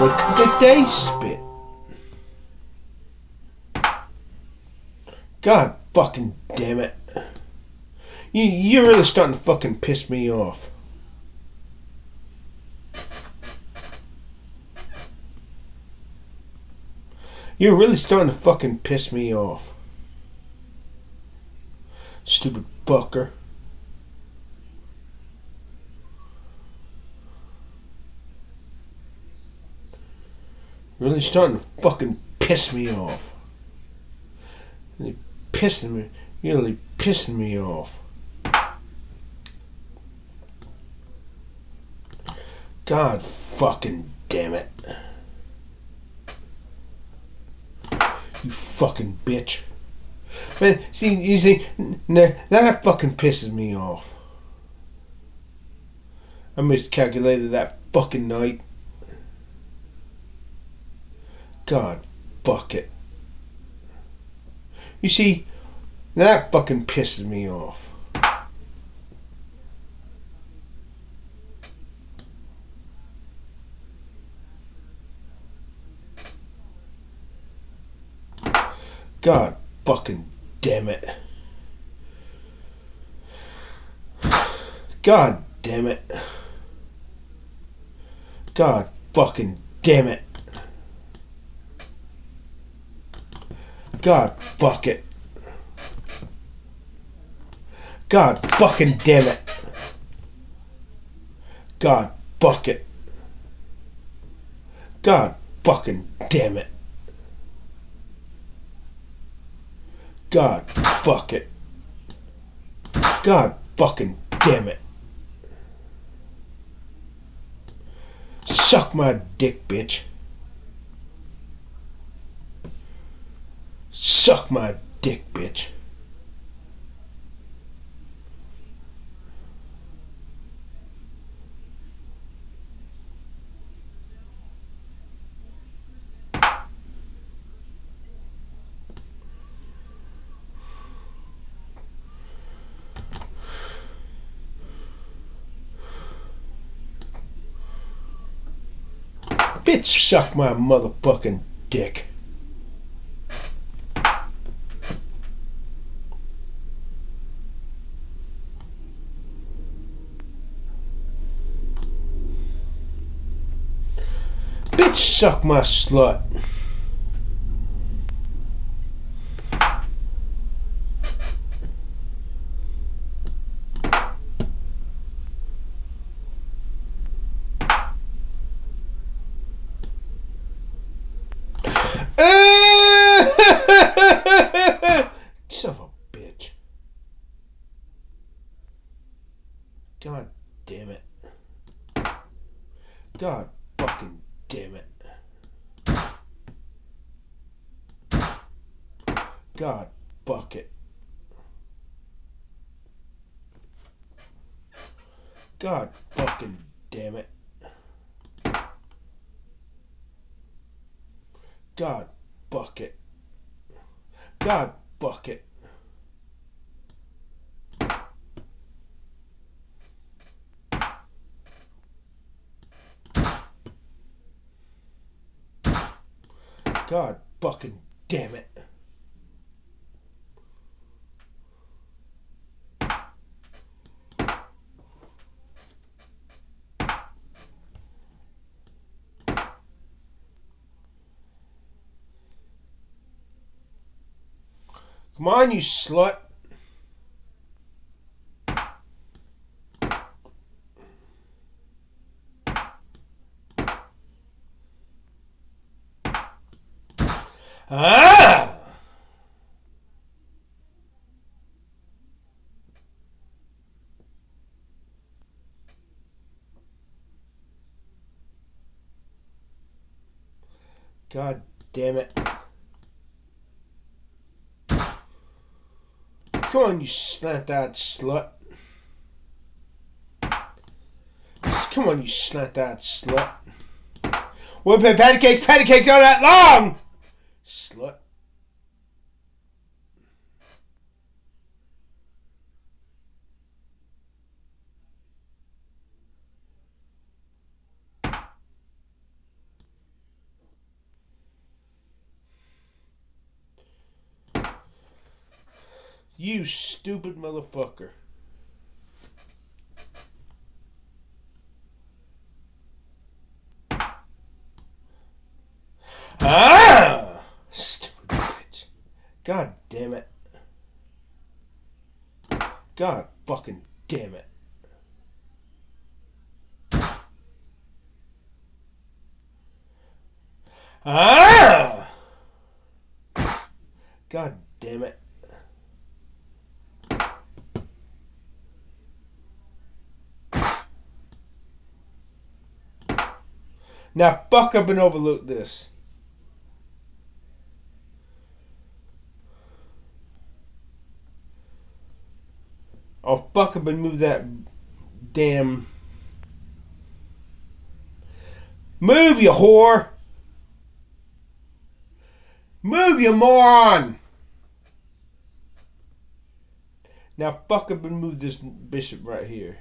What did they spit? God fucking damn it. You, you're really starting to fucking piss me off. You're really starting to fucking piss me off. Stupid fucker. Really starting to fucking piss me off. Pissing me. You're really pissing me off. God fucking damn it. You fucking bitch. Man, see, you see, that fucking pisses me off. I miscalculated that fucking night. God, fuck it. You see, that fucking pisses me off. God fucking damn it. God damn it. God fucking damn it. God fuck it. God fucking damn it. God fuck it. God fucking damn it. God fuck it. God fucking damn it. Suck my dick, bitch. Suck my dick, bitch. Bitch, suck my motherfucking dick. Suck my slut. Son of a bitch. God damn it. God fucking damn it. God bucket. God fucking damn it. God bucket. God bucket. God fucking damn it. Come on, you slut. Ah! God damn it. Come on, you slant-eyed slut. Come on, you slant-eyed slut. We'll put patty cakes, patty cakes all that long! Slut. You stupid motherfucker. Ah! Stupid bitch. God damn it. God fucking damn it. Ah! God damn it. Now fuck up and overlook this. Oh fuck up and move that damn Move you whore! Move you moron! Now fuck up and move this bishop right here.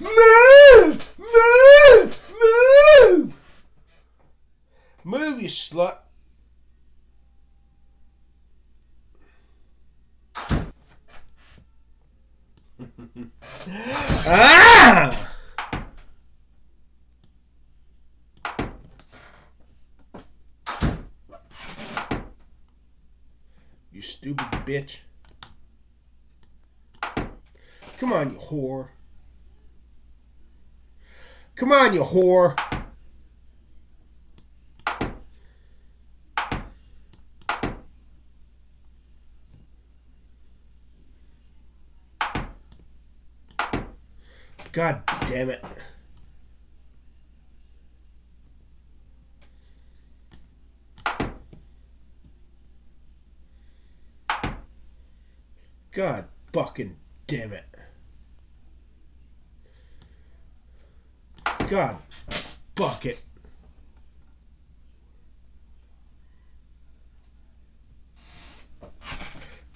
Move! Move! Move! Move, you slut. ah! You stupid bitch. Come on, you whore. Come on, you whore. God damn it. God fucking damn it. god. fuck it!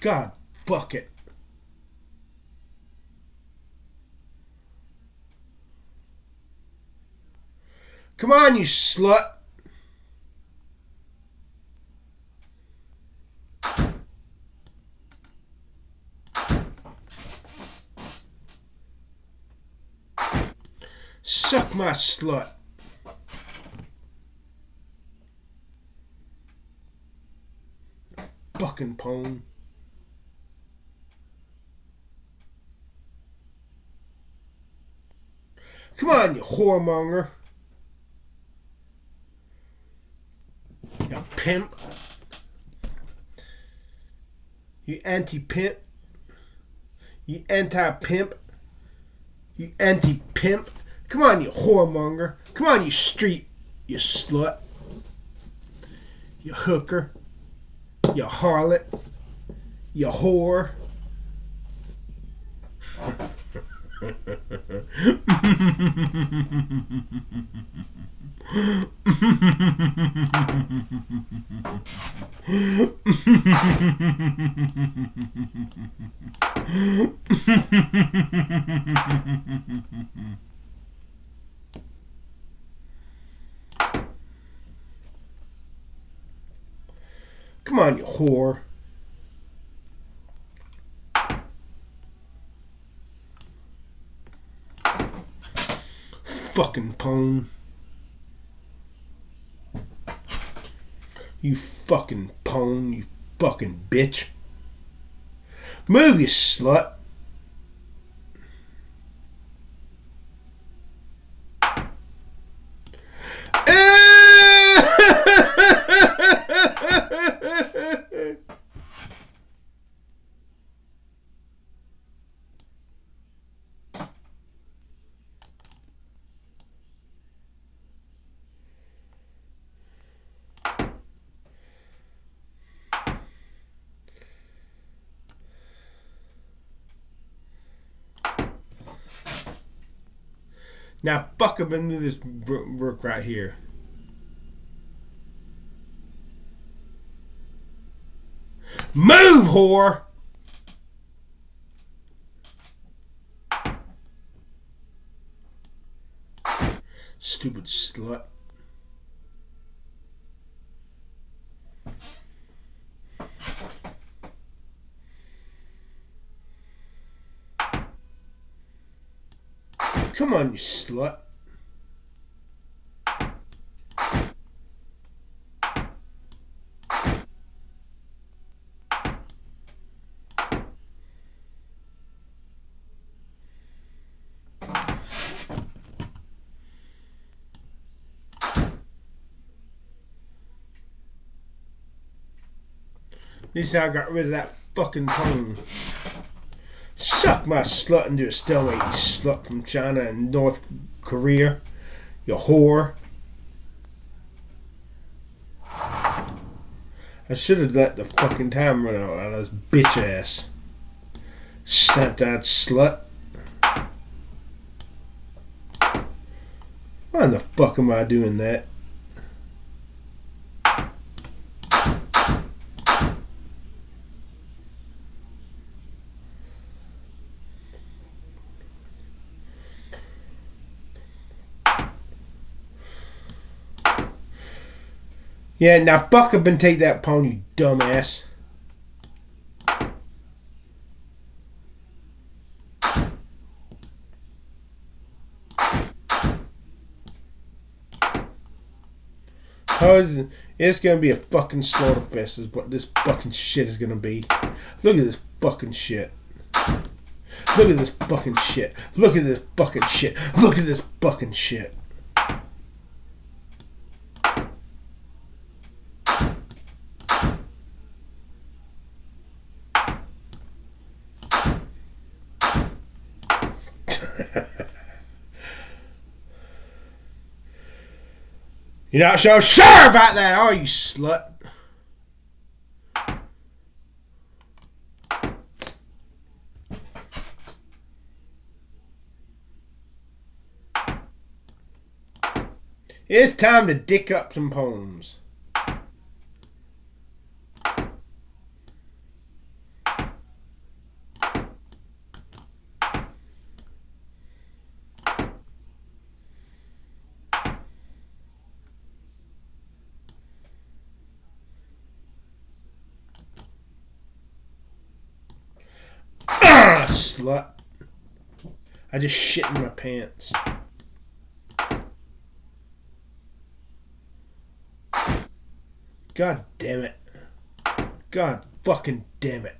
God, fuck it! Come on, you slut. My slut. Fucking pone. Come on, you whoremonger. You pimp. You anti-pimp. You anti-pimp. You anti-pimp. Come on, you whoremonger. Come on, you street, you slut. You hooker. You harlot. You whore. Come on, you whore. Fucking pone. You fucking pone, you fucking bitch. Move, you slut. Now fuck up into this work right here. Move, whore! Stupid slut. Come on, you slut. How I got rid of that fucking tongue. Suck my slut into a stomach, you slut from China and North Korea. You whore. I should have let the fucking time run out on this bitch ass. Stunt that slut. Why in the fuck am I doing that? Yeah, now fuck up and take that pawn, you dumbass. It's gonna be a fucking slaughter fest is what this fucking shit is gonna be. Look at this fucking shit. Look at this fucking shit. Look at this fucking shit. Look at this fucking shit. You're not so sure about that, are you, slut? It's time to dick up some poems. Slut. I just shit in my pants. God damn it. God fucking damn it.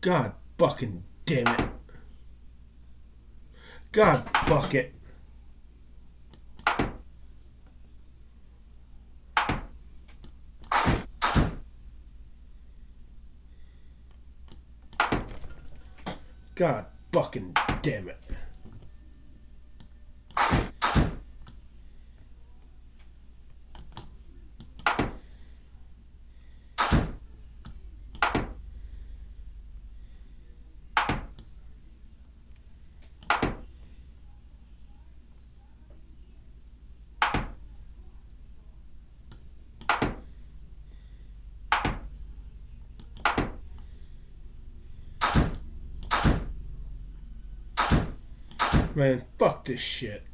God fucking damn it. God fuck it. God fucking damn it. Man, fuck this shit.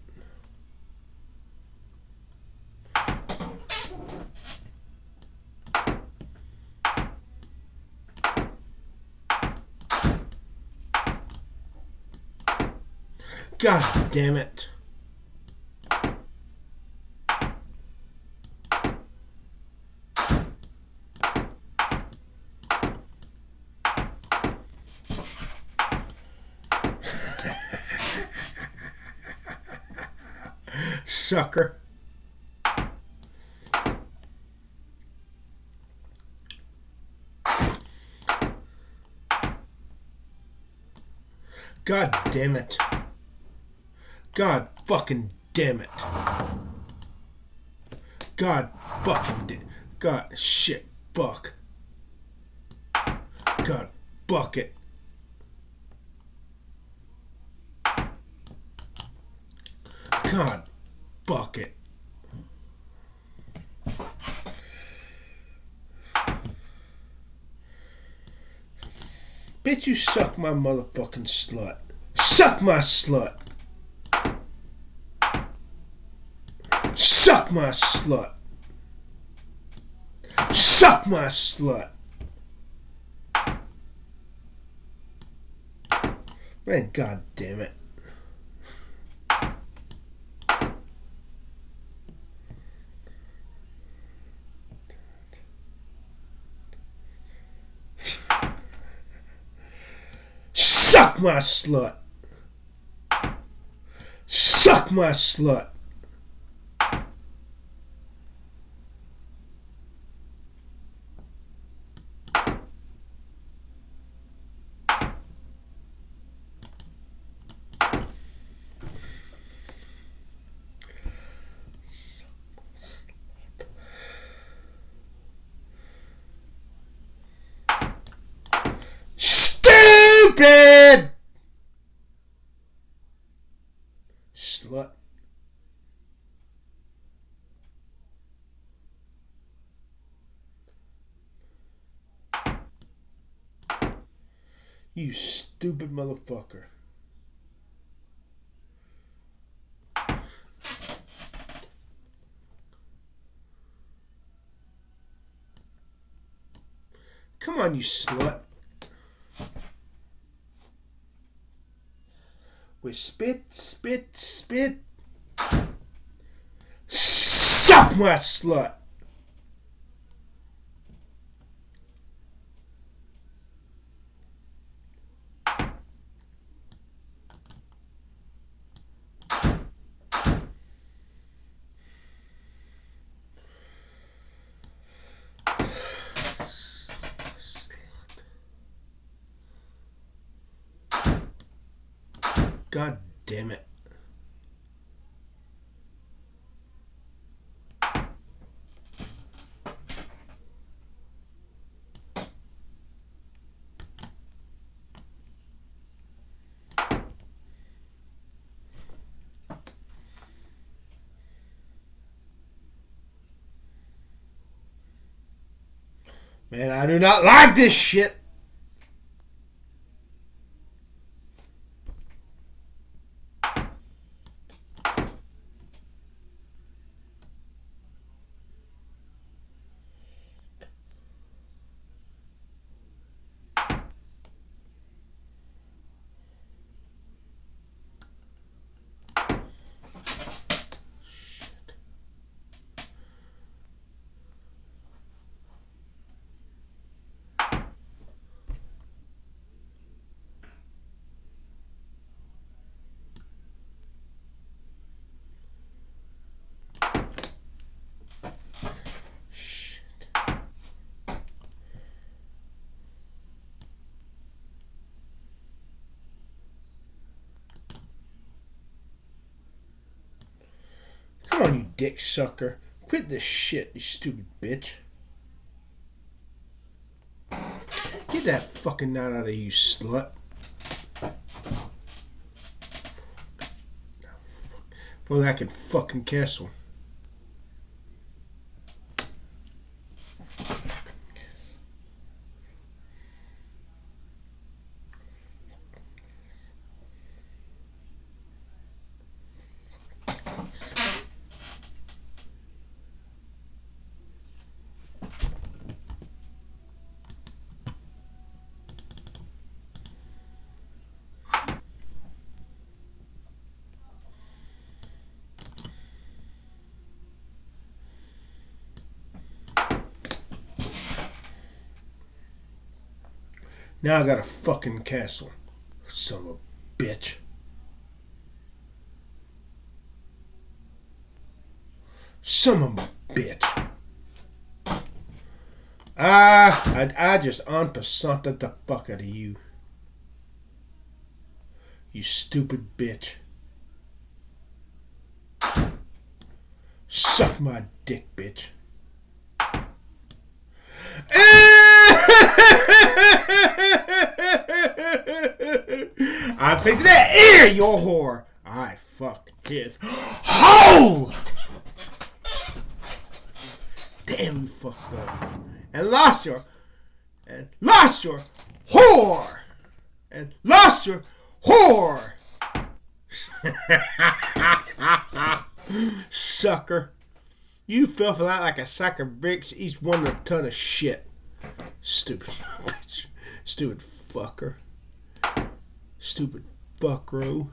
God damn it. Sucker. God damn it. God fucking damn it. God fucking da- God shit fuck. God bucket. God fuck it. Bitch, you suck my motherfucking slut. Suck my slut. Suck my slut. Suck my slut. Man, god damn it. Suck my slut. Suck my slut. Stupid! Slut. You stupid motherfucker. Come on, you slut. with spit, spit, spit. Suck my slut. God damn it. Man, I do not like this shit. Dick sucker. Quit this shit, you stupid bitch. Get that fucking knot out of you, slut. Well, I can fucking castle. Now I got a fucking castle. Son of a bitch. Son of a bitch. Ah, I, I just unpercented the fuck out of you. You stupid bitch. Suck my dick, bitch. I'm facing that ear, your whore. I fucked his hole. Damn, you fucked up. And lost your, and lost your whore. And lost your whore. Sucker. You fell for that like a sack of bricks. Each one a ton of shit. Stupid bitch. Stupid fucker. Stupid fuckro.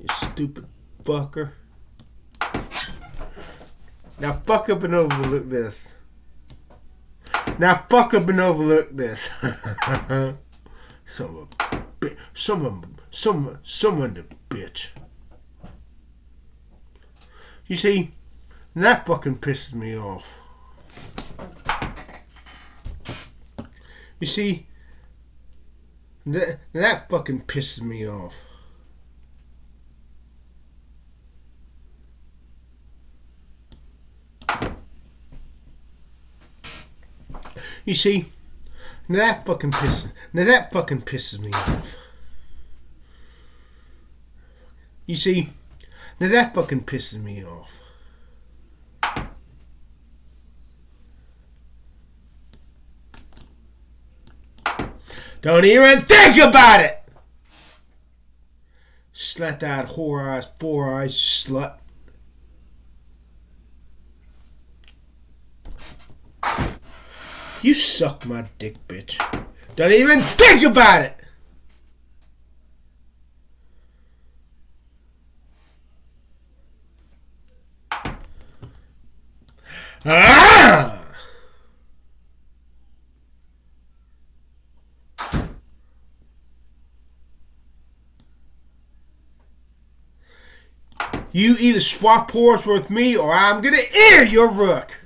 You stupid fucker. Now fuck up and overlook this. Now fuck up and overlook this. some of. Some some someone the bitch. You see, that fucking pisses me off. You see, that, that fucking pisses me off. You see, now that fucking pisses now that fucking pisses me off. You see, now that fucking pisses me off. Don't even think about it! Slut that whore eyes, four eyes, slut. You suck my dick, bitch. Don't even think about it! Ah! You either swap pores with me or I'm gonna ear your rook.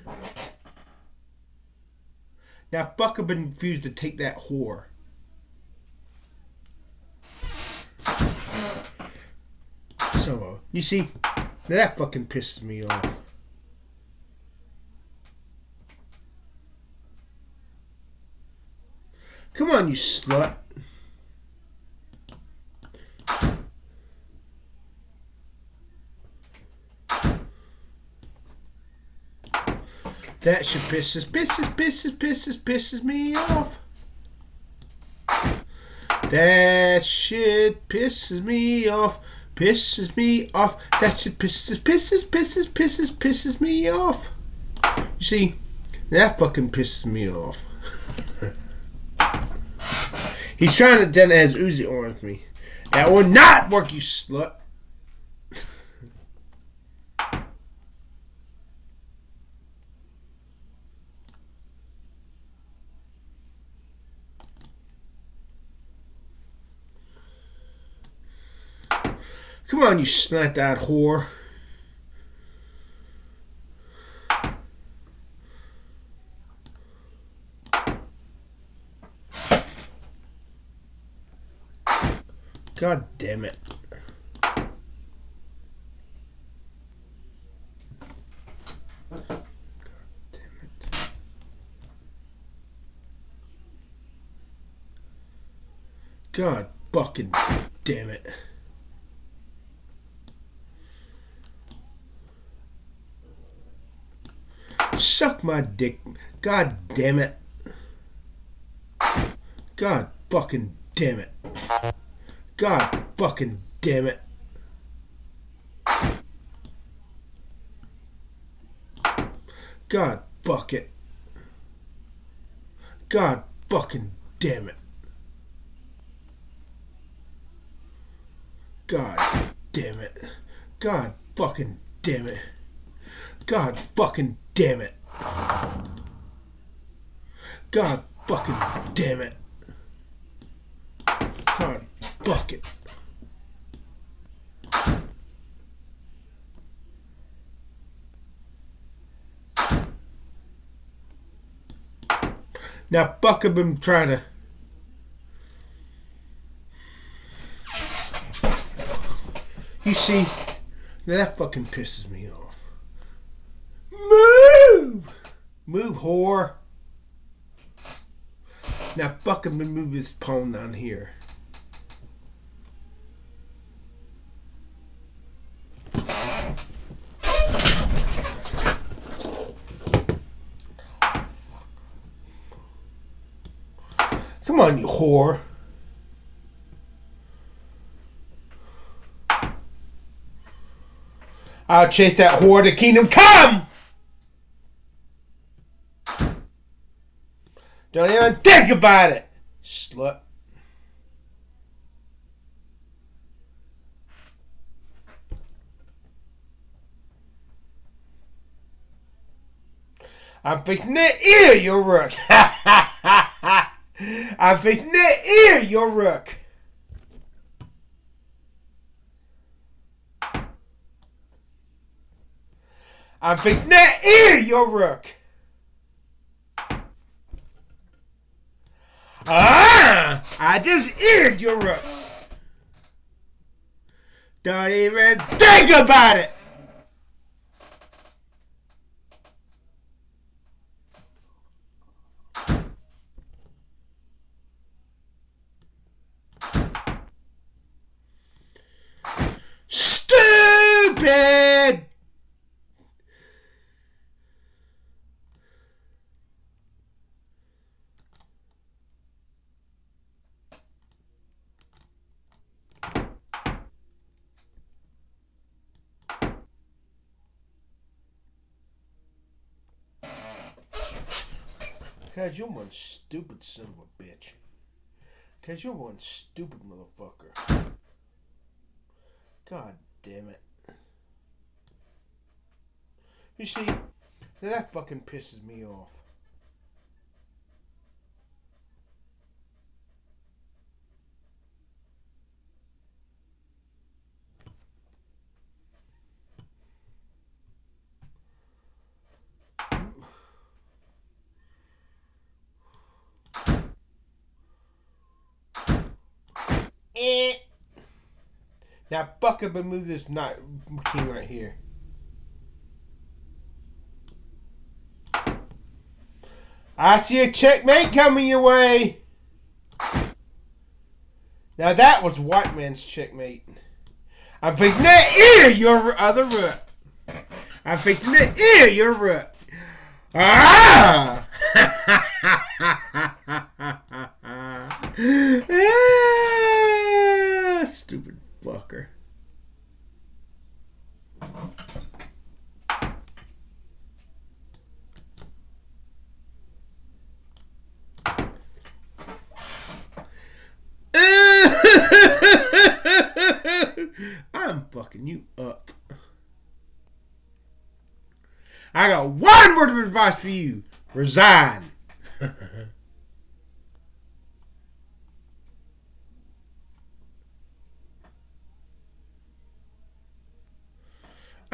Now fuck up and refuse to take that whore. So, uh, you see, that fucking pisses me off. Come on, you slut. That shit pisses, pisses, pisses, pisses, pisses me off. That shit pisses me off, pisses me off. That shit pisses, pisses, pisses, pisses, pisses me off. You see, that fucking pisses me off. He's trying to den as Uzi on me. That will not work, you slut. Come on, you snot that whore. God damn it. God fucking damn it. Suck my dick. God damn it. God fucking damn it. God fucking damn it. God fuck it. God fucking damn it. God damn it. God fucking damn it. God fucking damn it. God fucking damn it. God fuck it. Now fuck I've been trying to You see, that fucking pisses me off. Move! Move, whore. Now fucking move this pawn down here. Come on, you whore. I'll chase that whore to kingdom come! Don't even think about it, slut. I'm fixing to ear your rook. I'm fixing to ear your rook. I'm fixing to ear your rook. Ah! I just eared your rook. Don't even think about it. Stupid! Cause you're one stupid son of a bitch. Cause you're one stupid motherfucker. God damn it. You see, that fucking pisses me off. Now, fuck up and move this knight king right here. I see a checkmate coming your way. Now that was white man's checkmate. I'm facing to ear your other rook. I'm facing to ear your rook. Ah! Ah, Stupid fucker. I'm fucking you up. I got one word of advice for you. Resign.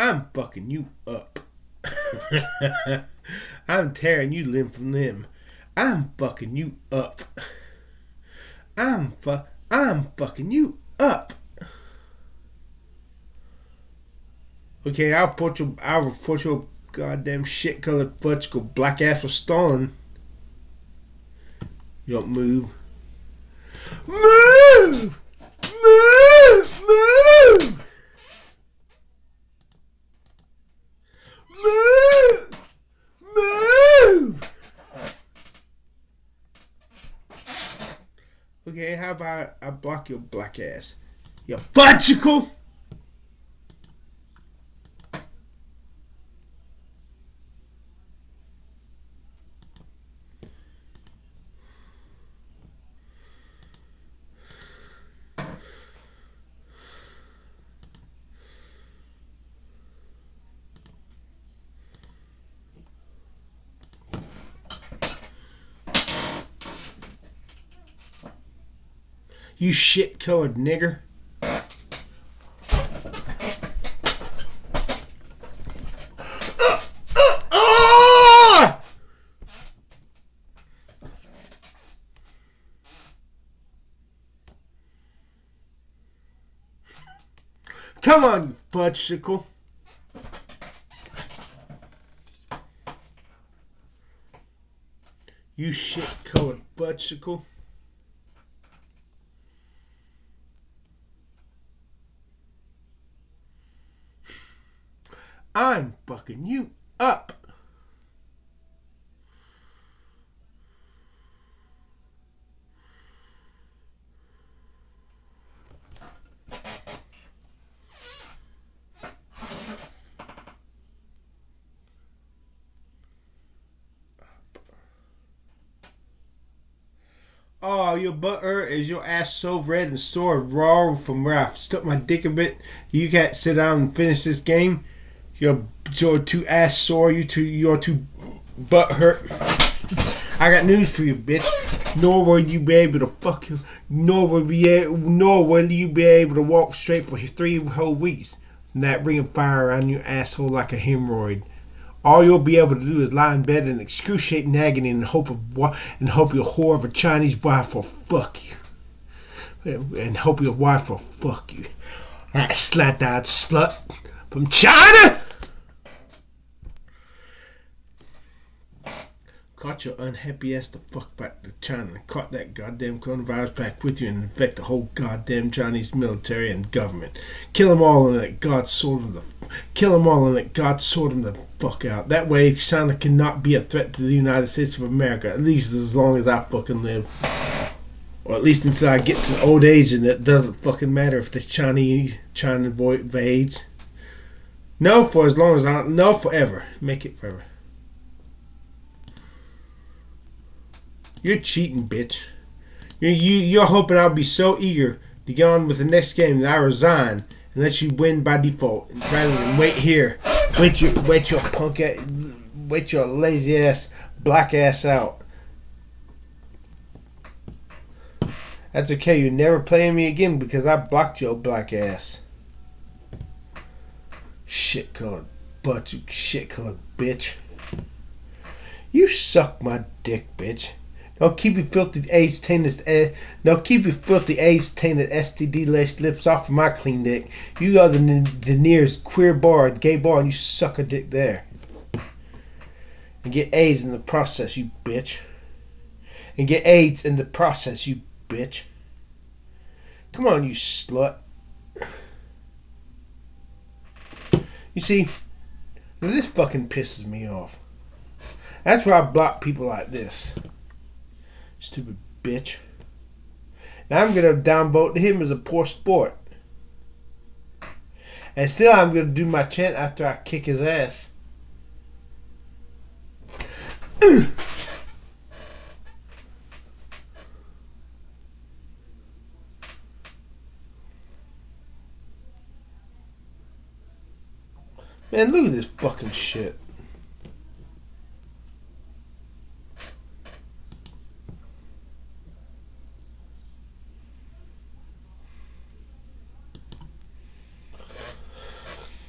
I'm fucking you up. I'm tearing you limb from limb. I'm fucking you up. I'm fu- I'm fucking you up. Okay, I'll put your I'll put your goddamn shit colored go black ass for stalling. You don't. Move! Move! Move! Move! Move! Okay, how about I block your black ass? You fudgicle! You shit colored nigger. Come on, you fudgesicle. You shit colored fudgesicle. I'm fucking you up. Oh, your butter is your ass so red and sore raw from where I stuck my dick a bit. You can't sit down and finish this game. You're you're too ass sore. You too you're too butt hurt. I got news for you, bitch. Nor will you be able to fuck you. Nor will be nor will you be able to walk straight for three whole weeks. And that ring of fire around your asshole like a hemorrhoid. All you'll be able to do is lie in bed in excruciating agony and hope of and hope your whore of a Chinese wife will fuck you. And hope your wife will fuck you. That slat-eyed slut from China. Caught your unhappy ass the fuck back to China and caught that goddamn coronavirus back with you and infect the whole goddamn Chinese military and government. Kill them all and let God sort them the kill them all and let God sort them the fuck out. That way China cannot be a threat to the United States of America, at least as long as I fucking live. Or at least until I get to old age and it doesn't fucking matter if the Chinese China invades. No, for as long as I no forever. Make it forever. You're cheating, bitch. You're, you, you're hoping I'll be so eager to get on with the next game that I resign and let you win by default rather than wait here. Wait your, wait your punk ass, wait your lazy ass, black ass out. That's okay. You're never playing me again because I blocked your black ass. Shit colored butt, you shit colored bitch. You suck my dick, bitch. Don't keep your filthy AIDS tainted eh, don't keep your filthy AIDS tainted STD laced lips off of my clean dick. You are the, the nearest queer bar, gay bar, and you suck a dick there. And get AIDS in the process, you bitch. And get AIDS in the process, you bitch. Come on, you slut. You see, this fucking pisses me off. That's why I block people like this. Stupid bitch. Now I'm gonna downvote him as a poor sport. And still I'm gonna do my chant after I kick his ass. Man, look at this fucking shit.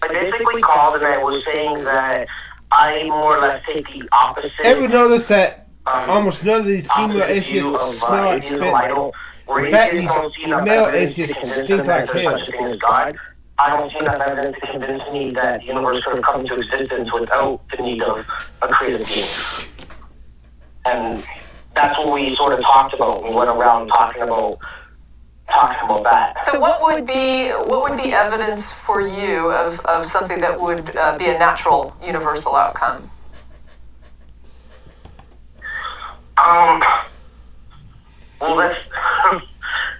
I basically called and I was saying that I more or less take the opposite. Ever notice that um, almost none of these female atheists smell like spit? I don't, where In fact, these don't see enough male atheists stink like that hell. such a thing as God. I don't see enough evidence to convince me that the universe could have come into existence without the need of a creative being. And that's what we sort of talked about. We went around talking about talking about that. So, what would be what would be evidence for you of, of something that would uh, be a natural universal outcome? Um. Well, that's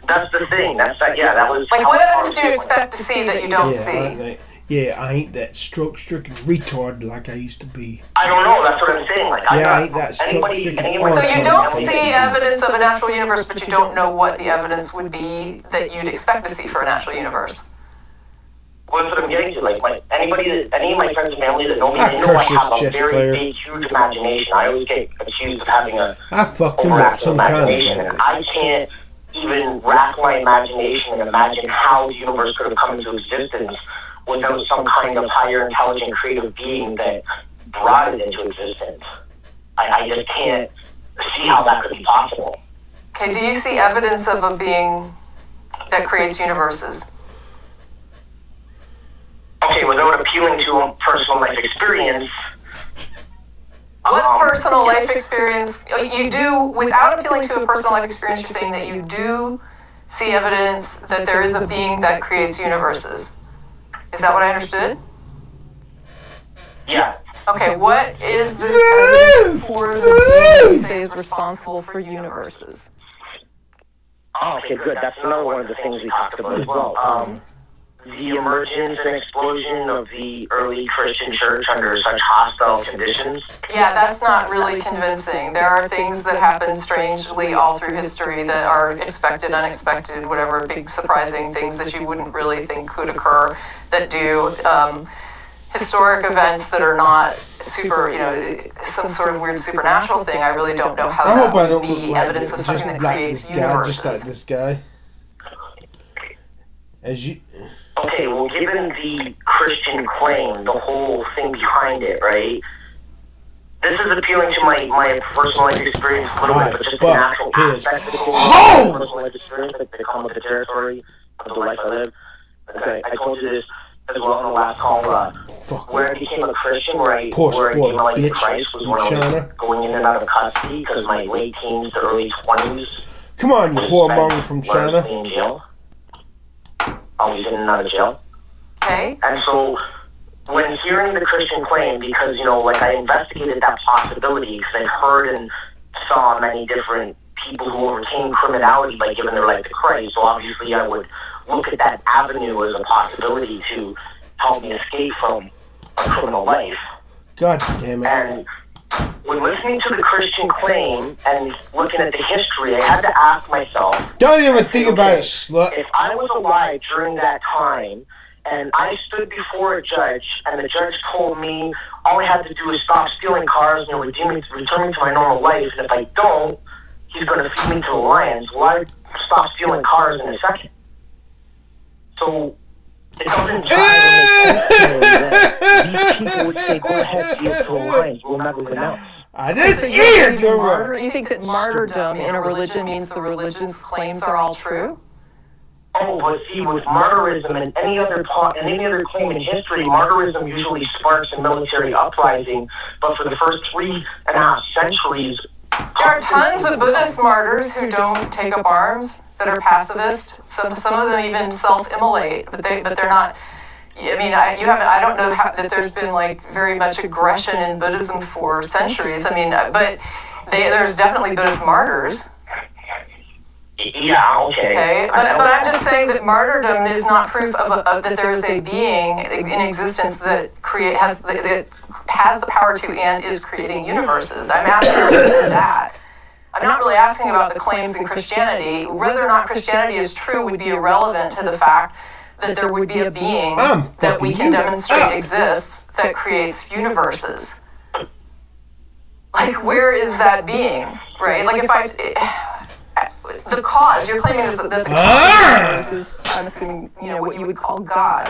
that's the thing. That's that. Yeah, that was Like, what evidence do you expect to see that you don't yeah, I, see? I- yeah, I ain't that stroke-stricken retard like I used to be. I don't know. That's what I'm saying. Like, Yeah, not, I ain't that stroke-stricken. So you don't see evidence of a natural universe, but you don't know what the evidence would be that you'd expect to see for a natural universe. Well, that's what I'm getting to. Like, my, anybody that, any of my friends and family that know me, Ah, they know I have a very player. big, huge imagination. I always get accused of having a I fucked him up overactive some kind imagination, of and. I can't even rack my imagination and imagine how the universe could have come into existence without some kind of higher intelligent creative being that brought it into existence. I, I just can't see how that could be possible. Okay, do you see evidence of a being that creates universes? Okay, without appealing to a personal life experience. What um, personal life experience you do without appealing to a personal life experience? You're saying that you do see evidence that there is a being that creates universes. Is that what I understood? Yeah. Okay, what is this evidence for the being that you say is responsible for universes? Oh, okay, good. That's another one of the things we talked about as well. Um, the emergence and explosion of the early Christian church under such hostile conditions. Yeah, that's not really convincing. There are things that happen strangely all through history that are expected, unexpected, whatever, big surprising things that you wouldn't really think could occur that do. Um, historic events that are not super, you know, some sort of weird supernatural thing. I really don't know how I that hope I would don't look be like evidence of this, something just that like creates this guy, just like this guy. As you, Okay, well, given the Christian claim, the whole thing behind it, right? This is appealing to my, my personal life experience a little bit, but just the natural aspect of the whole hole! personal life experience, like they come with the territory of the life I live. Okay, I told you this as well in the last call. Uh, fuck. where I became a Christian, where I, Poor where I sport gave my life to bitch Christ, was from when I was going in and out of custody because my late teens early 20s. Come on, you was whoremonger spent from largely China. in jail. Always in and out of jail. Okay? And so, when hearing the Christian claim, because, you know, like I investigated that possibility, because I've heard and saw many different people who overcame criminality by giving their life to Christ, so obviously I would look at that avenue as a possibility to help me escape from a criminal life. God damn it. And when listening to the Christian claim and looking at the history, I had to ask myself, Don't even think about it, slut. if I was alive during that time and I stood before a judge and the judge told me all I had to do is stop stealing cars and you know, redeem me, return me to my normal life, and if I don't, he's going to feed me to the lions, Why stop stealing cars in a second. So it doesn't jive with that these people would say, go ahead, feed it to the lions, we'll never win out. I just So you ear, think, you're martyr, you think that martyrdom in a religion means the religion's claims are all true? Oh, but see, with martyrism and any other plot and any other claim in history, martyrism usually sparks a military uprising. But for the first three and a half centuries, There are tons of Buddhist martyrs who don't take up arms, that are pacifist. Some some of them even self-immolate, but they but they're not. I mean, I, you haven't. I don't know how, that there's been like very much aggression in Buddhism for centuries. I mean, but they, there's definitely Buddhist martyrs. Yeah, okay. Okay, but, but I'm just saying that martyrdom is not proof of, a, of that there is a being in existence that create has that, that has the power to and is creating universes. I'm asking for that. I'm not really asking about the claims in Christianity. Whether or not Christianity is true would be irrelevant to the fact that there would be a being I'm that we can you demonstrate up. exists that creates universes. Like, where is that being? Right? Like, if I. the cause you're claiming that the, the cause the universe is I'm assuming you know what you would call God.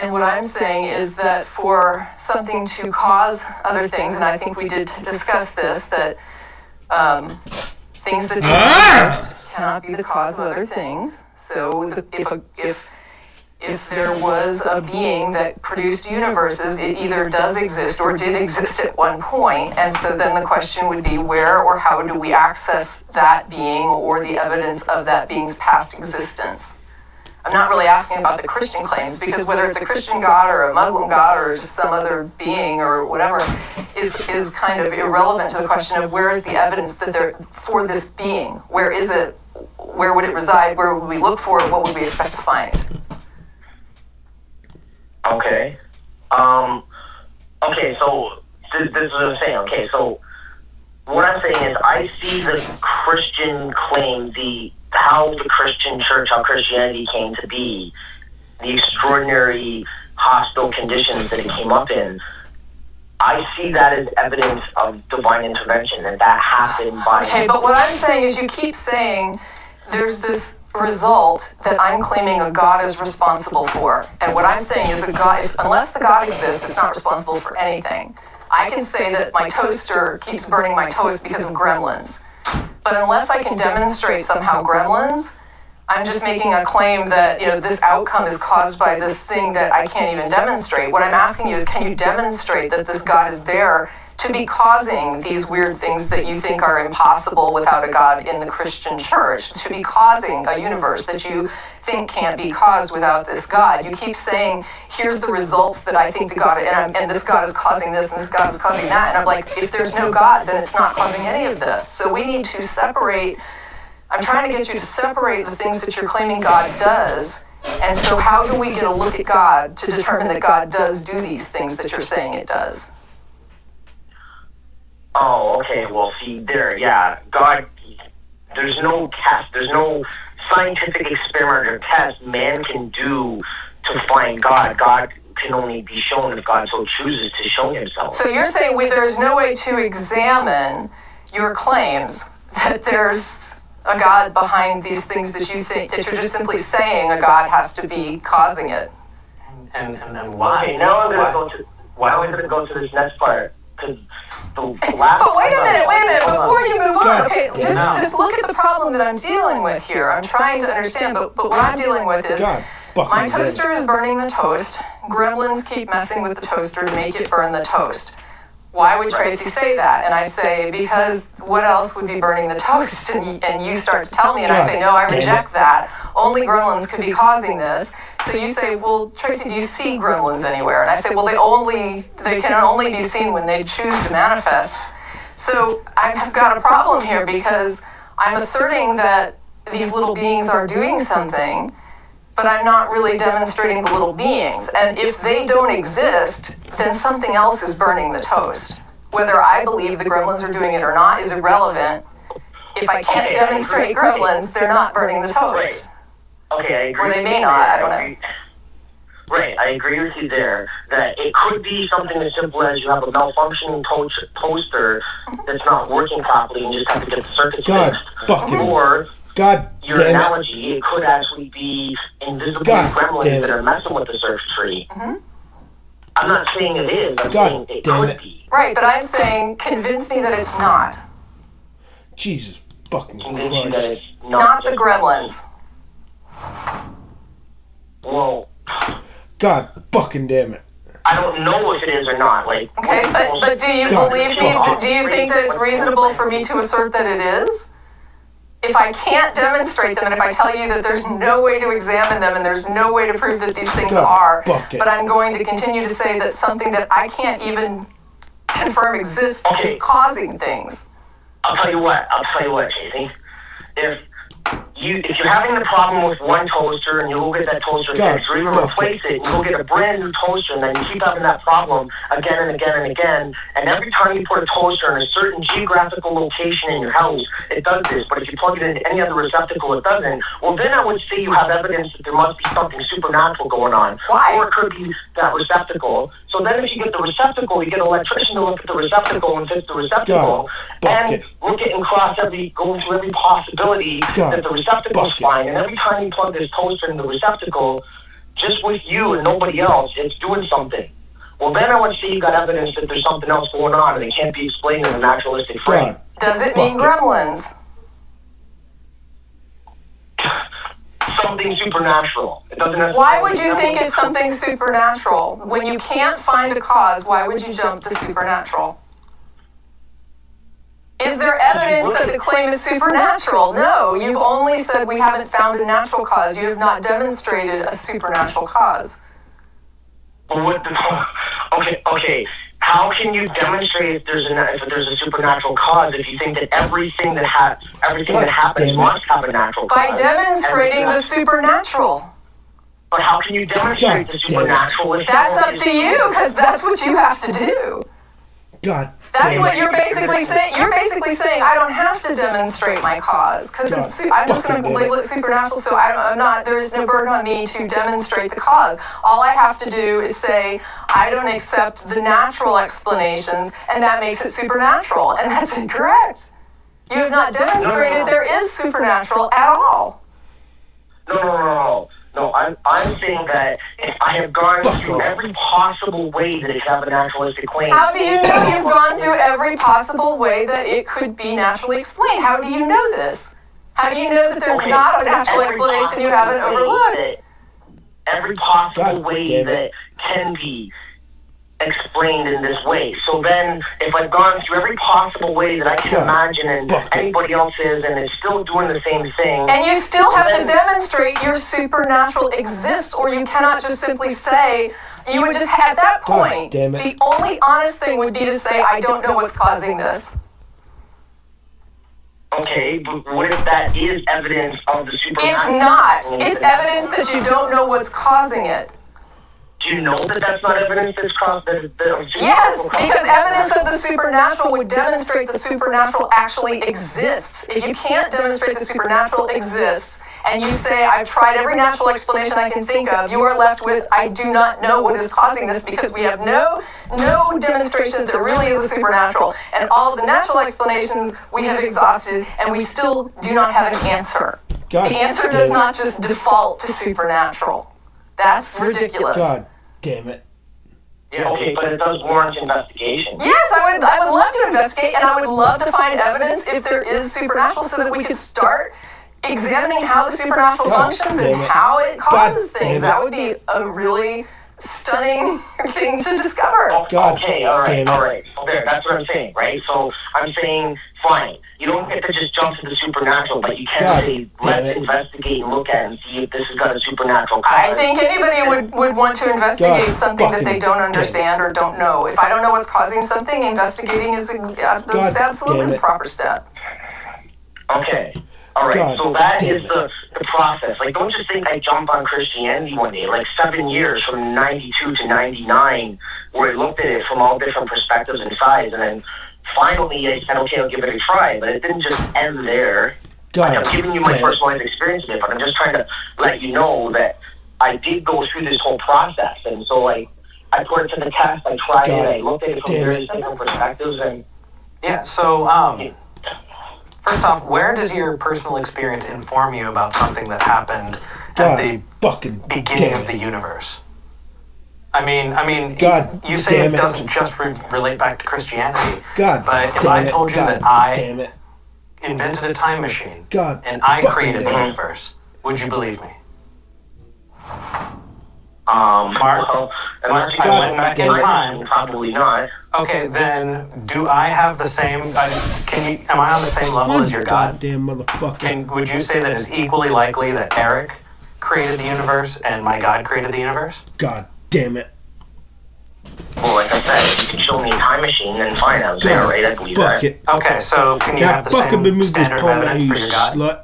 And what I'm saying is that for something to cause other things, and I think we did discuss this, that um, things that do exist cannot be the cause of other things. So the, if a, if if there was a being that produced universes, it either does exist or did exist at one point. And so then the question would be where or how do we access that being or the evidence of that being's past existence? I'm not really asking about the Christian claims because whether it's a Christian God or a Muslim God or just some other being or whatever is, is kind of irrelevant to the question of where is the evidence that there for this being? Where is it? Where would it reside? Where would we look for it? What would we expect to find? Okay. Um. Okay, so this, this is what I'm saying. Okay, so what I'm saying is I see the Christian claim, the how the Christian church, how Christianity came to be, the extraordinary hostile conditions that it came up in. I see that as evidence of divine intervention, and that happened by. Okay, but what I'm saying is you keep saying there's this result that I'm claiming a God is responsible for. And what I'm saying is a God, if, unless the God exists, it's not responsible for anything. I can say that my toaster keeps burning my toast because of gremlins. But unless I can demonstrate somehow gremlins, I'm just making a claim that you know this outcome is caused by this thing that I can't even demonstrate. What I'm asking you is, can you demonstrate that this God is there to be causing these weird things that you think are impossible without a God in the Christian church? To be causing a universe that you think can't be caused without this God? You keep saying, "Here's the results that I think the God and, and this God is causing this and this God is causing that," and I'm like, if there's no God, then it's not causing any of this. So we need to separate. I'm trying to get you to separate the things that you're claiming God does. And so, how do we get a look at God to determine that God does do these things that you're saying it does? Oh, okay. Well, see, there, yeah. God, there's no test. There's no scientific experiment or test man can do to find God. God can only be shown if God so chooses to show himself. So you're saying we, there's no way to examine your claims that there's a God behind these things that you think that you're just simply saying a God has to be causing it. And, and, and why? Okay, now I'm why? gonna go to. Now I'm gonna go to this next part because the last. But wait a minute, wait a minute, before you move on, okay, just, No. just look at the problem that I'm dealing with here. I'm trying to understand, but, but what I'm dealing with is God my toaster is burning the toast. Gremlins keep messing with the toaster to make it burn the toast. Why would Tracy say that? And I say, because what else would be burning the toast? And you, and you start to tell me, and I say, no, I reject that. Only gremlins could be causing this. So you say, well, Tracy, do you see gremlins anywhere? And I say, well, they only they can only be seen when they choose to manifest. So I've got a problem here because I'm asserting that these little beings are doing something, but I'm not really demonstrating the little beings. And if they don't exist, then something else is burning the toast. Whether I believe the gremlins are doing it or not is irrelevant. If I can't Okay, demonstrate agree. gremlins, they're not burning the toast. Right. Okay, I agree. Or they may not. I don't know. Right, I agree with you there. That it could be something as simple as you have a malfunctioning to- toaster that's not working properly and you just have to get the circuit God fixed. fucking- Or God your damn it. analogy, it could actually be invisible God gremlins damn that are messing with the surf tree. Mm-hmm. I'm not saying it is. I'm God saying it could it. be. Right, but I'm saying convince me that it's not. Jesus fucking Convince you that Christ. it's not, Not the gremlins. Well, God fucking damn it. I don't know if it is or not. Like, Okay, but, but do you God, believe me? Do you think that it's reasonable for me to assert that it is? If I can't demonstrate them, and if I tell you that there's no way to examine them, and there's no way to prove that these things are, fuck but I'm going to continue to say that something that I can't even confirm exists Okay. is causing things. I'll tell you what. I'll tell you what, Casey. If you if you're having the problem with one toaster and you go get that toaster God, fixed, or even replace it, and you'll get a brand new toaster, and then you keep having that problem again and again and again, and every time you put a toaster in a certain geographical location in your house, it does this. But if you plug it into any other receptacle, it doesn't. Well, then I would say you have evidence that there must be something supernatural going on, Why? or it could be that receptacle. So then, if you get the receptacle, you get an electrician to look at the receptacle and fix the receptacle, bucket. and look at and cross every, go through every possibility God, that the receptacle's bucket. fine. And every time you plug this toaster in the receptacle, just with you and nobody else, it's doing something. Well, then I would say you got evidence that there's something else going on and it can't be explained in a naturalistic frame. God. Does it mean gremlins? Some something supernatural. It doesn't necessarily Why would you think it's something supernatural? When you can't find a cause, why would you jump to supernatural? Is there evidence that the claim is supernatural? No, you've only said we haven't found a natural cause. You have not demonstrated a supernatural cause. What the, okay, okay. How can you demonstrate if there's a if there's a supernatural cause if you think that everything that ha- everything that happens damn it. must have a natural cause? By cause? demonstrating the supernatural. But how can you demonstrate God the supernatural? if That's up to you, because that's what you have to do. God. That's damn what you're basically saying. You're basically saying I don't have to demonstrate my cause because God. Su- I'm just going to label it supernatural, so I don't, I'm not. There is no burden on me to demonstrate the cause. All I have to do is say I don't accept the natural explanations, and that makes it supernatural, and that's incorrect. You have not demonstrated there is supernatural at all. No, no, no, no. No, I'm, I'm saying that if I have gone Fuck through off. every possible way that it could have a naturalistic claim. How do you know you've gone through every possible way that it could be naturally explained? How do you know this? How do you know that there's Okay, not a natural every explanation you haven't way overlooked? that- Every possible God way that can be explained in this way. So then, if I've gone through every possible way that I can God imagine and fuck anybody else is, and it's still doing the same thing, And you still have to demonstrate your supernatural exists, or you cannot just simply say, you would just, at that God point, damn it. the only honest thing would be to say, I don't know what's causing this. okay, but what if that is evidence of the supernatural? It's supernatural? not. It's evidence that you don't know what's causing it. Do you know that that's not evidence that's crossed? That, that, Yes, because evidence of the supernatural would demonstrate the supernatural actually exists. If you can't demonstrate the supernatural exists, and you say, I've tried every natural explanation I can think of, you are left with, I do not know what is causing this because we have no no demonstration that there really is a supernatural. And all the natural explanations we have exhausted, and we still do not have an answer. God the answer does not just default to supernatural. That's ridiculous. God damn it. Yeah, Okay, but it does warrant investigation. Yes, I would. I would love to investigate, and I would love to find evidence if there is supernatural, so that we could start examining how the supernatural functions damn and it. how it causes God things. it. That would be a really stunning thing to discover. God okay, all right, all right. Okay, that's what I'm saying, right? So I'm saying, fine. You don't get to just jump to the supernatural, but you can God say, let's it. investigate and look at it and see if this has got a supernatural cause. I think anybody would, would want to investigate God something that they don't understand or don't know. If I don't know what's causing something, investigating is ex- uh, God absolutely the proper step. Okay. All right. God so that damn is it. the, the process. Like, don't just think I jumped on Christianity one day. Like seven years from '92 to '99, where I looked at it from all different perspectives and sides, and then finally I said, okay, I'll give it a try. But it didn't just end there. God Like, I'm giving you my damn it. personal life experience of it, but I'm just trying to let you know that I did go through this whole process, and so like I put it to the test. I tried God it. I looked at it from damn various it. different perspectives, and Yeah, so um, first off, where does your personal experience inform you about something that happened at the fucking beginning of the universe? I mean, I mean, God you say it it. doesn't just re- relate back to Christianity, God but if damn I it. told you God that I damn it. invented a time machine God and I created the universe, would you believe me? um, Mark? well, unless you I got went back in time, time. probably not. Okay, then do I have the same? Uh, can you? Am I on the same level as your God? Goddamn motherfucker. Can would you say that it's equally likely that Eric created the universe and my God created the universe? God damn it. Well, like I said, if you could show me a time machine, then fine, I was there, God right? I believe fuck that. it. Okay, so can you Now have the fucking same remove this standard of porn out, evidence you for your God? slut.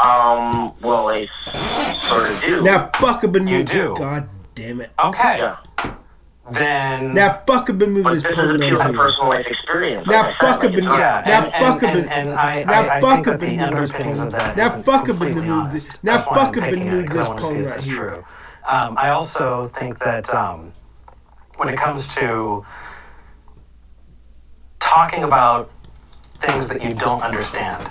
Um, well, I sort of do. Now fucking remove You do. God damn it. Okay, Yeah. Then Now fucking remove But this this is a porn pure out here. personal life experience. Now like I said, fucking like, it's not- yeah, Now and, and, and, I, now I, I think fucking that the remove this underpinnings porn. of that Now isn't fucking completely remove honest. this- now That's why I'm fucking taking it, remove 'cause I this wanna see porn if right it's here. true. Um, I also think that um, when it comes to talking about things that you don't understand,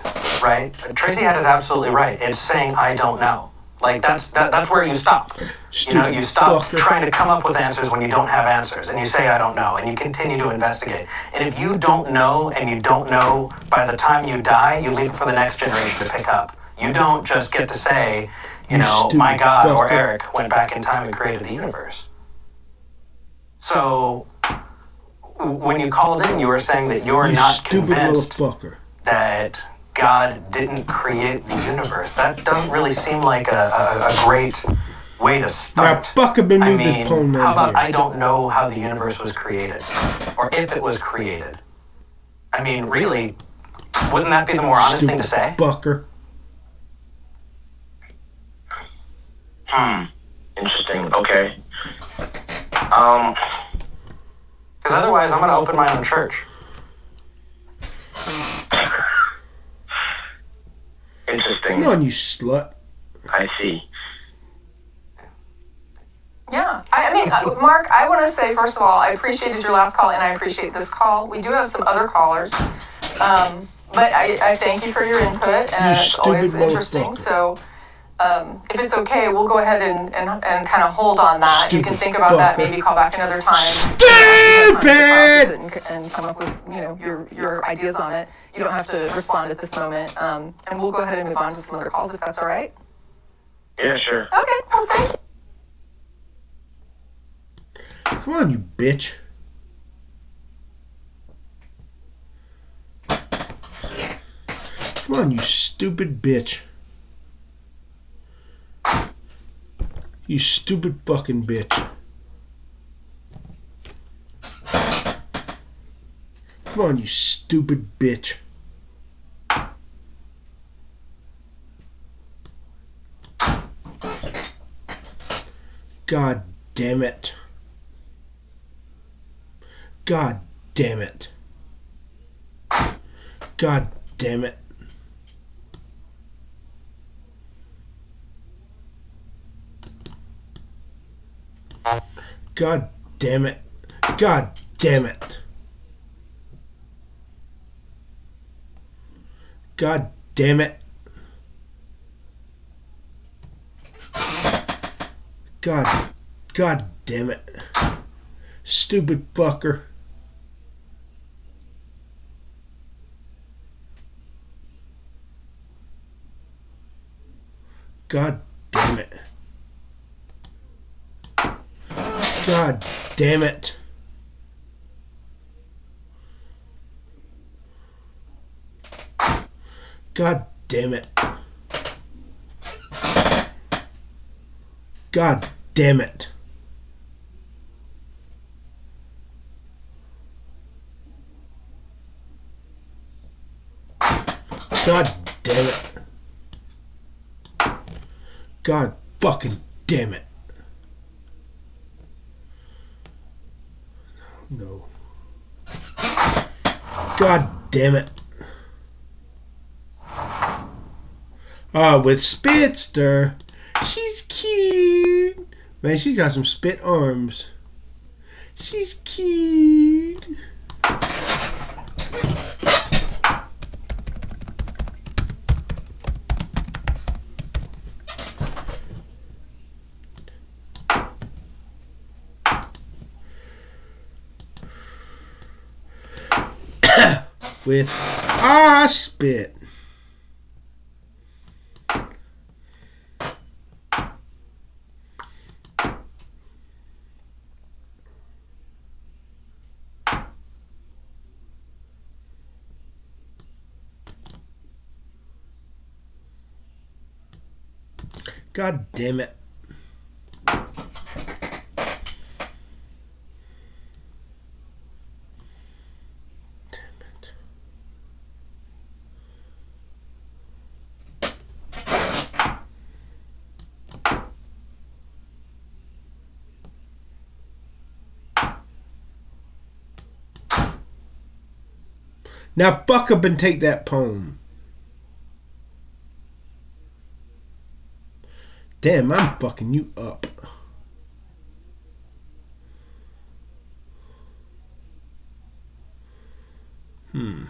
right? Tracy had it absolutely right. It's saying I don't know. Like that's that, that's where you stop. You know, you stop trying to come up with answers when you don't have answers, and you say I don't know, and you continue to investigate. And if you don't know, and you don't know by the time you die, you leave it for the next generation to pick up. You don't just get to say, you know, my God or. Eric went back in time and created the universe. So when you called in, you were saying that you're You not stupid convinced that God didn't create the universe. That doesn't really seem like a, a, a great way to Now, start. fuck up and I move mean, this phone how about here. I don't know how the universe was created, or if it was created? I mean, really, wouldn't that be the more honest thing to say? Fucker. Hmm. Interesting. Okay. Um. Because otherwise, I'm going to open my own church. Interesting. Come on, you slut. I see. Yeah, I, I mean, uh, Mark, I want to say first of all, I appreciated your last call and I appreciate this call. We do have some other callers, um, but I, I thank you for your input, and You it's always interesting. motherfucker. So, um, if it's okay, we'll go ahead and, and, and kind of hold on that. you can think about that, maybe call back another time. Stupid! And, and come up with you know your your ideas on it. You don't have to respond at this moment, um, and we'll go ahead and move on to some other calls if that's all right. Yeah, sure. Okay, well, thank you. Come on, you bitch. Come on, you stupid bitch. You stupid fucking bitch. Come on, you stupid bitch. God damn it. God damn it. God damn it. God damn it. God damn it. God damn it. God, God damn it. Stupid fucker. God damn it. God damn it. God damn it. God damn it. God damn it. God fucking damn it. No. God damn it. Ah, with Spitster. She's cute. Man, she got some spit arms. She's cute. With ah spit. God damn it. Now fuck up and take that poem. Damn, I'm fucking you up. Hmm.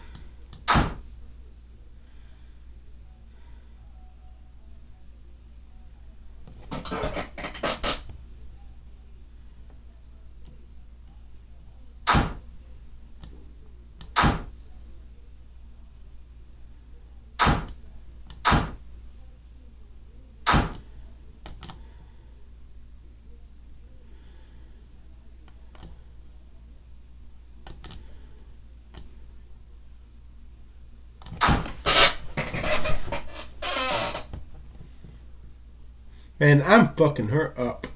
And I'm fucking her up.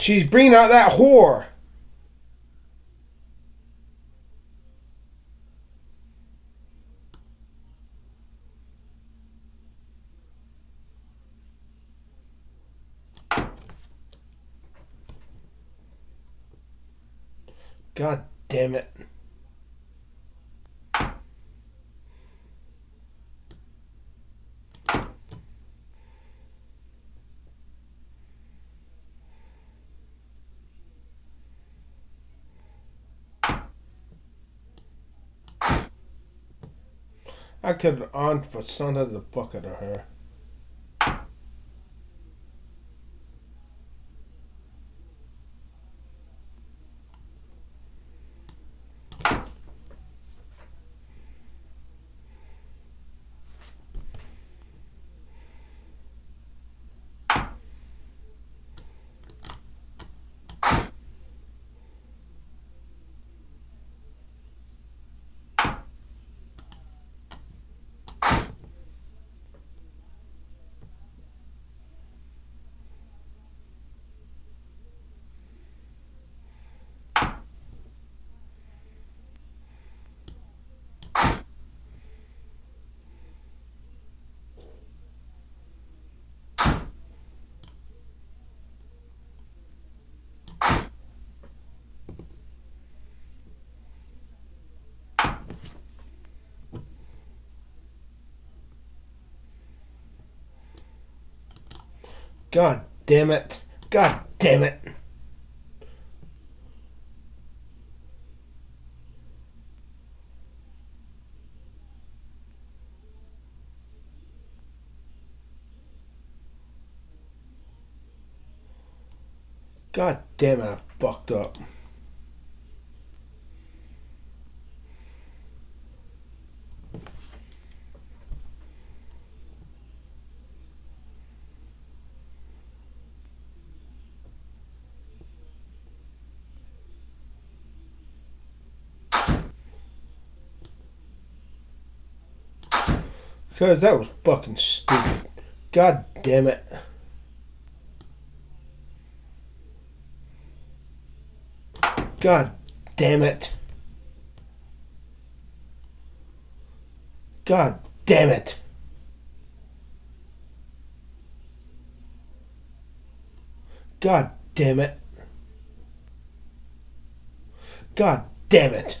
She's bringing out that whore. God damn it. I could on for son of the fuck out of her. God damn it. God damn it. God damn it, I fucked up. Because that was fucking stupid. God damn it. God damn it. God damn it. God damn it. God damn it.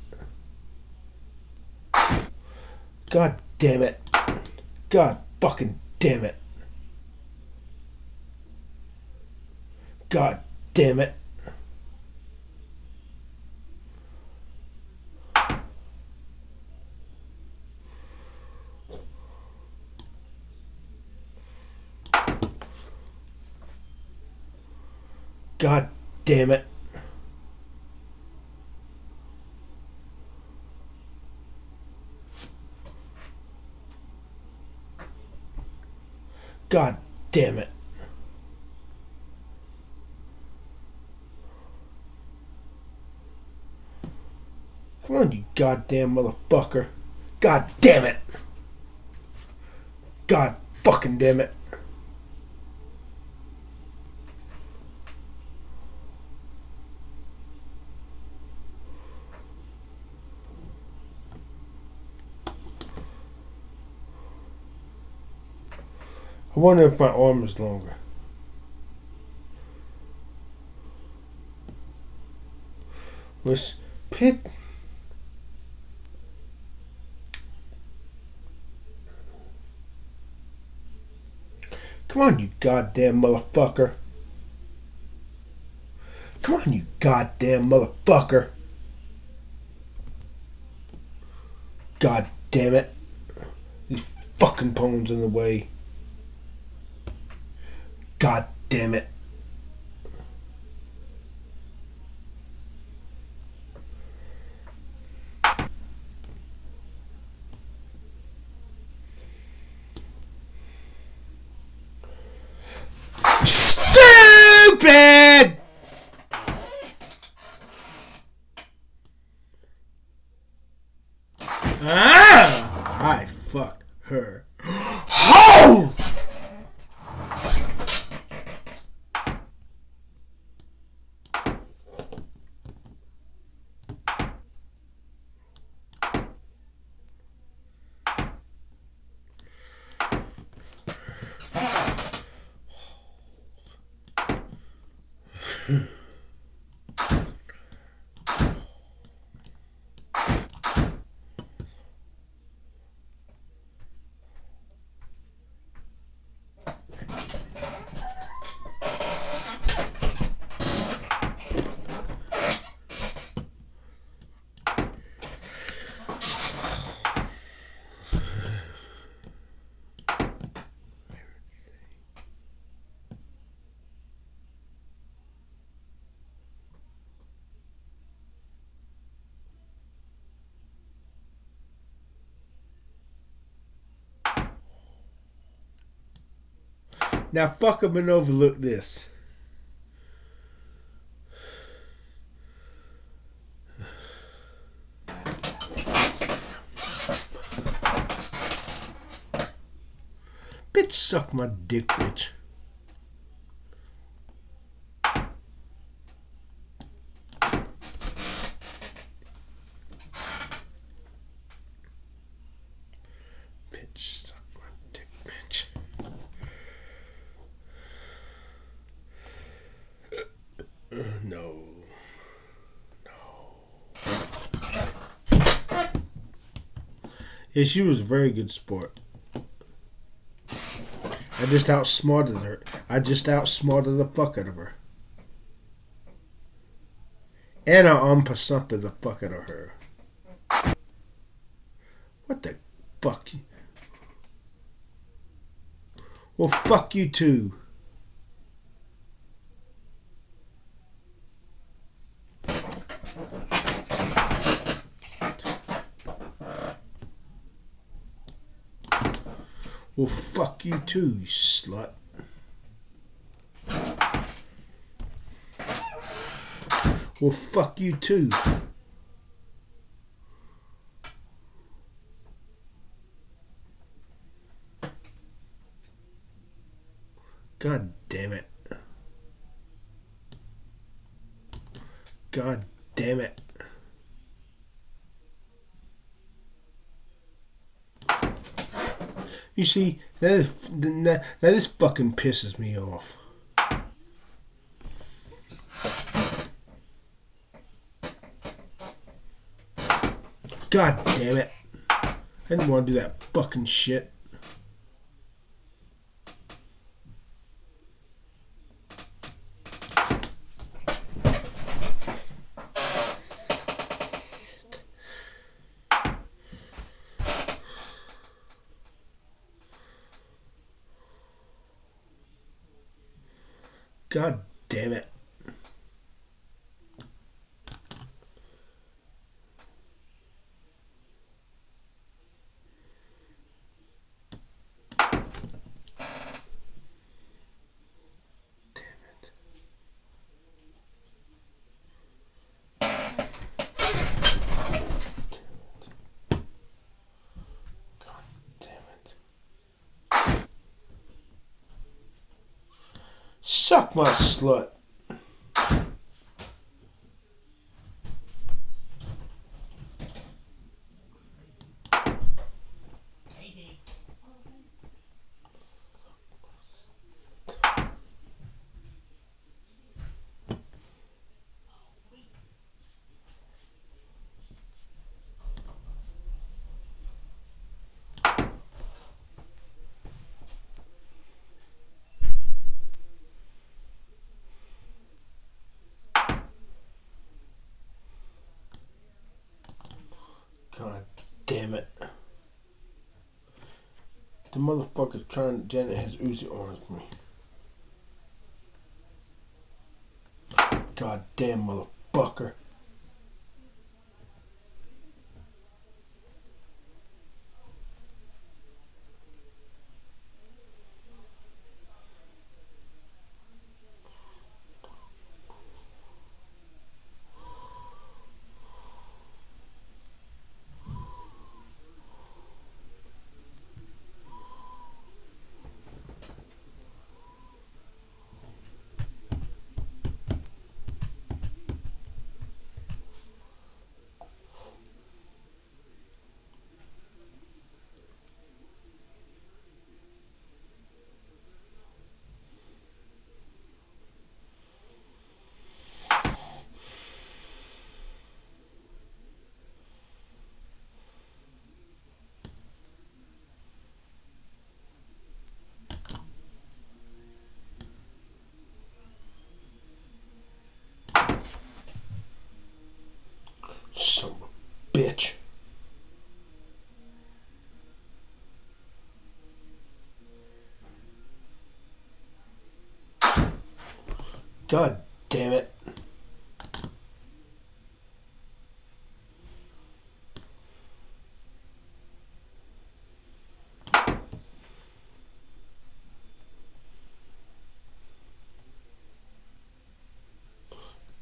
God damn it. God fucking damn it. God damn it. God damn it. God damn it. Come on, you goddamn motherfucker. God damn it. God fucking damn it. Wonder if my arm is longer. Was Pit Come on, you goddamn motherfucker. Come on, you goddamn motherfucker. God damn it. These fucking phones in the way. God damn it. Hmm. Now fuck up and overlook this. Bitch, suck my dick, bitch. Bitch, suck my dick, bitch. No. No. Yeah, she was a very good sport. I just outsmarted her. I just outsmarted the fuck out of her. And I unpercented the fuck out of her. What the fuck? Well, fuck you too. Well, fuck you too, you slut. Well, fuck you too. God damn it. God damn it. You see, that this fucking pisses me off. God damn it. I didn't want to do that fucking shit. God damn it. Suck my slut. God damn it. The motherfucker's trying to Janet his Uzi on me. God damn motherfucker. Son of a bitch. God damn it.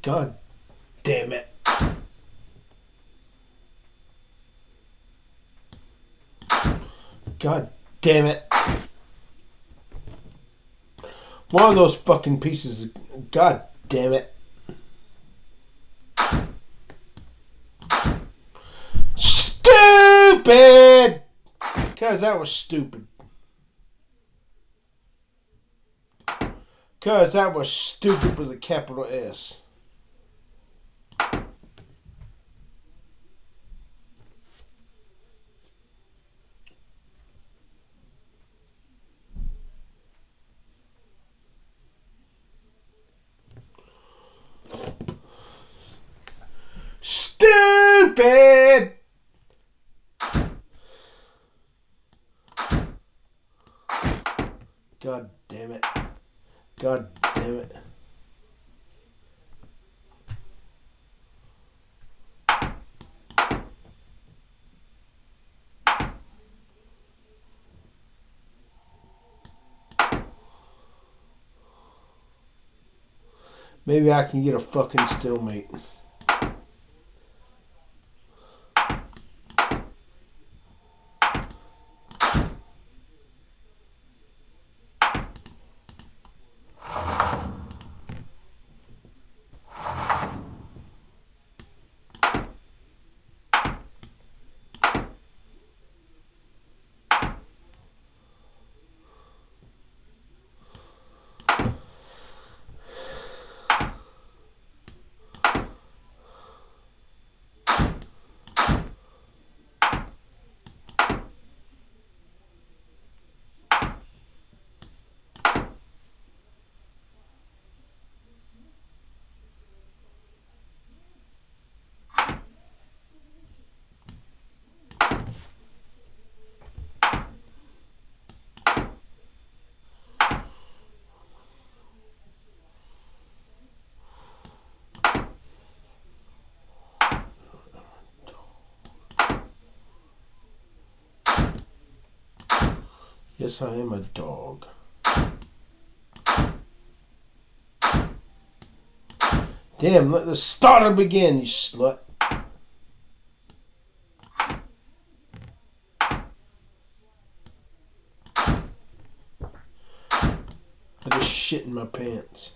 God damn it. God damn it. One of those fucking pieces. God damn it. Stupid! Because that was stupid. Because that was stupid with a capital S. Stupid! God damn it. God damn it. Maybe I can get a fucking stalemate. I am a dog. Damn, let the starter begin, you slut. I just shit in my pants.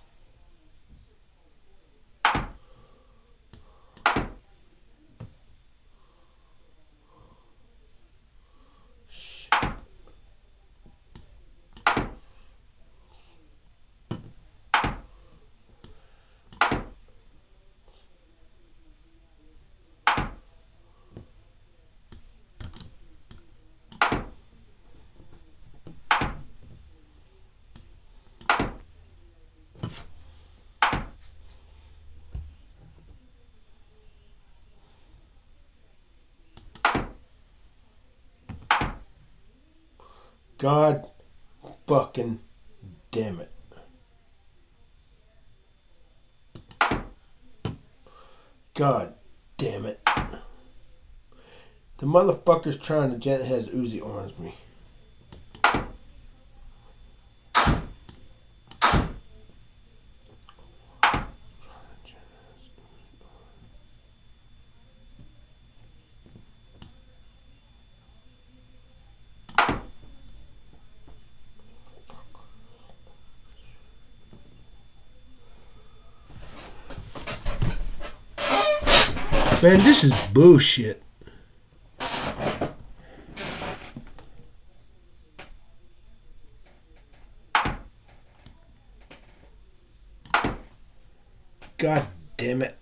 God fucking damn it. God damn it. The motherfucker's trying to gent has Uzi arms me. Man, this is bullshit. God damn it.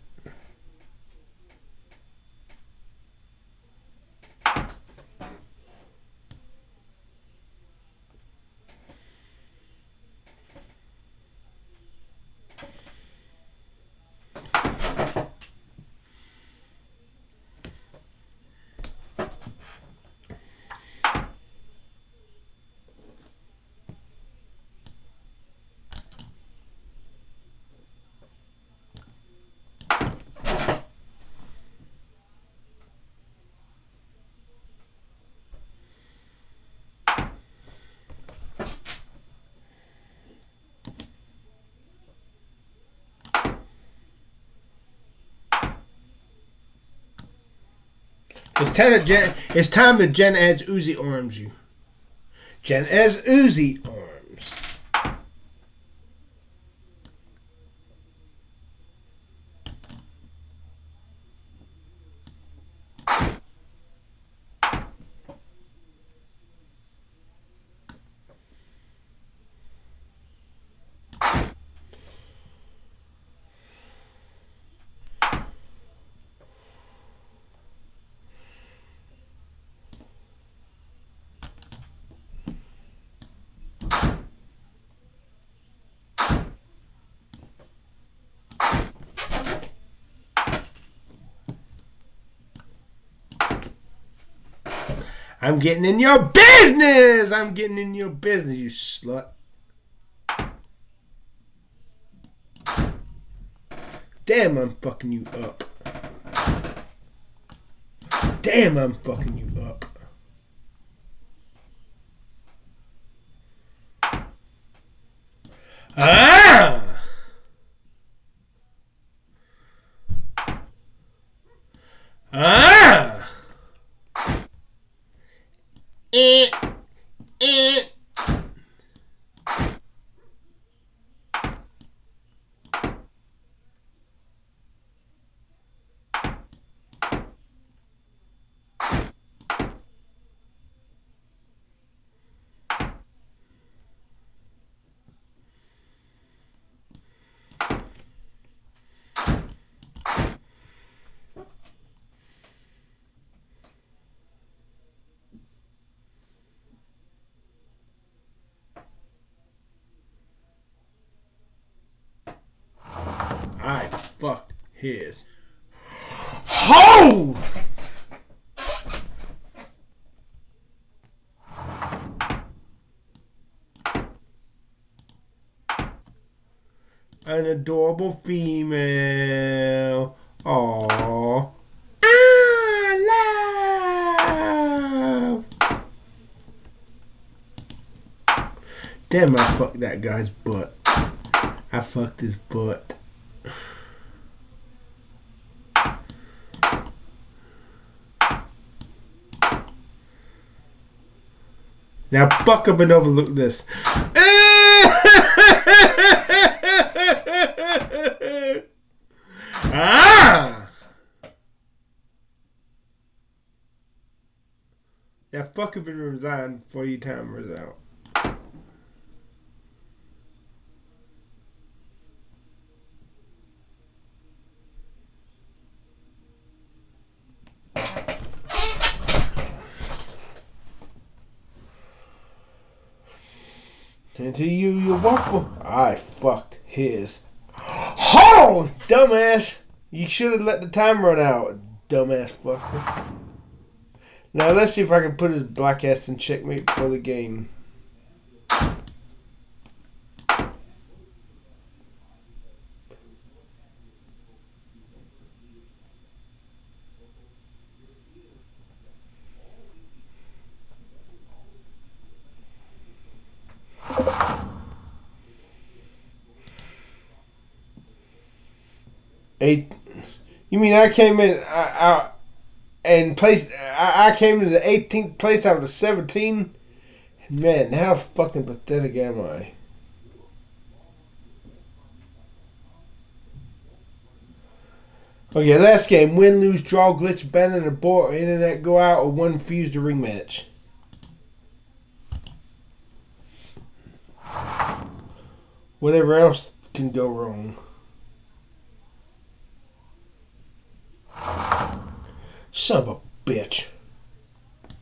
It's time Jen. It's time that Jen as Uzi arms you. Jen as Uzi arms. I'm getting in your business. I'm getting in your business, you slut. Damn, I'm fucking you up. Damn, I'm fucking you up. Ah! Ah! Eh, eh. I fucked his. Ho! An adorable female. Aww. I love. Damn, I fucked that guy's butt. I fucked his butt. Now buck up and overlook this. ah! Now fuck up and resign before your time runs out. Into you, you waffle. I fucked his. Oh, dumbass! You should have let the time run out, dumbass fucker. Now let's see if I can put his black ass in checkmate for the game. Eight. You mean I came in I, I, and placed? I, I came to the 18th place out of the 17. Man, how fucking pathetic am I? Okay, last game. Win, lose, draw, glitch, abandon, abort, internet go out, or one fuse the ring match. Whatever else can go wrong. Son of a bitch.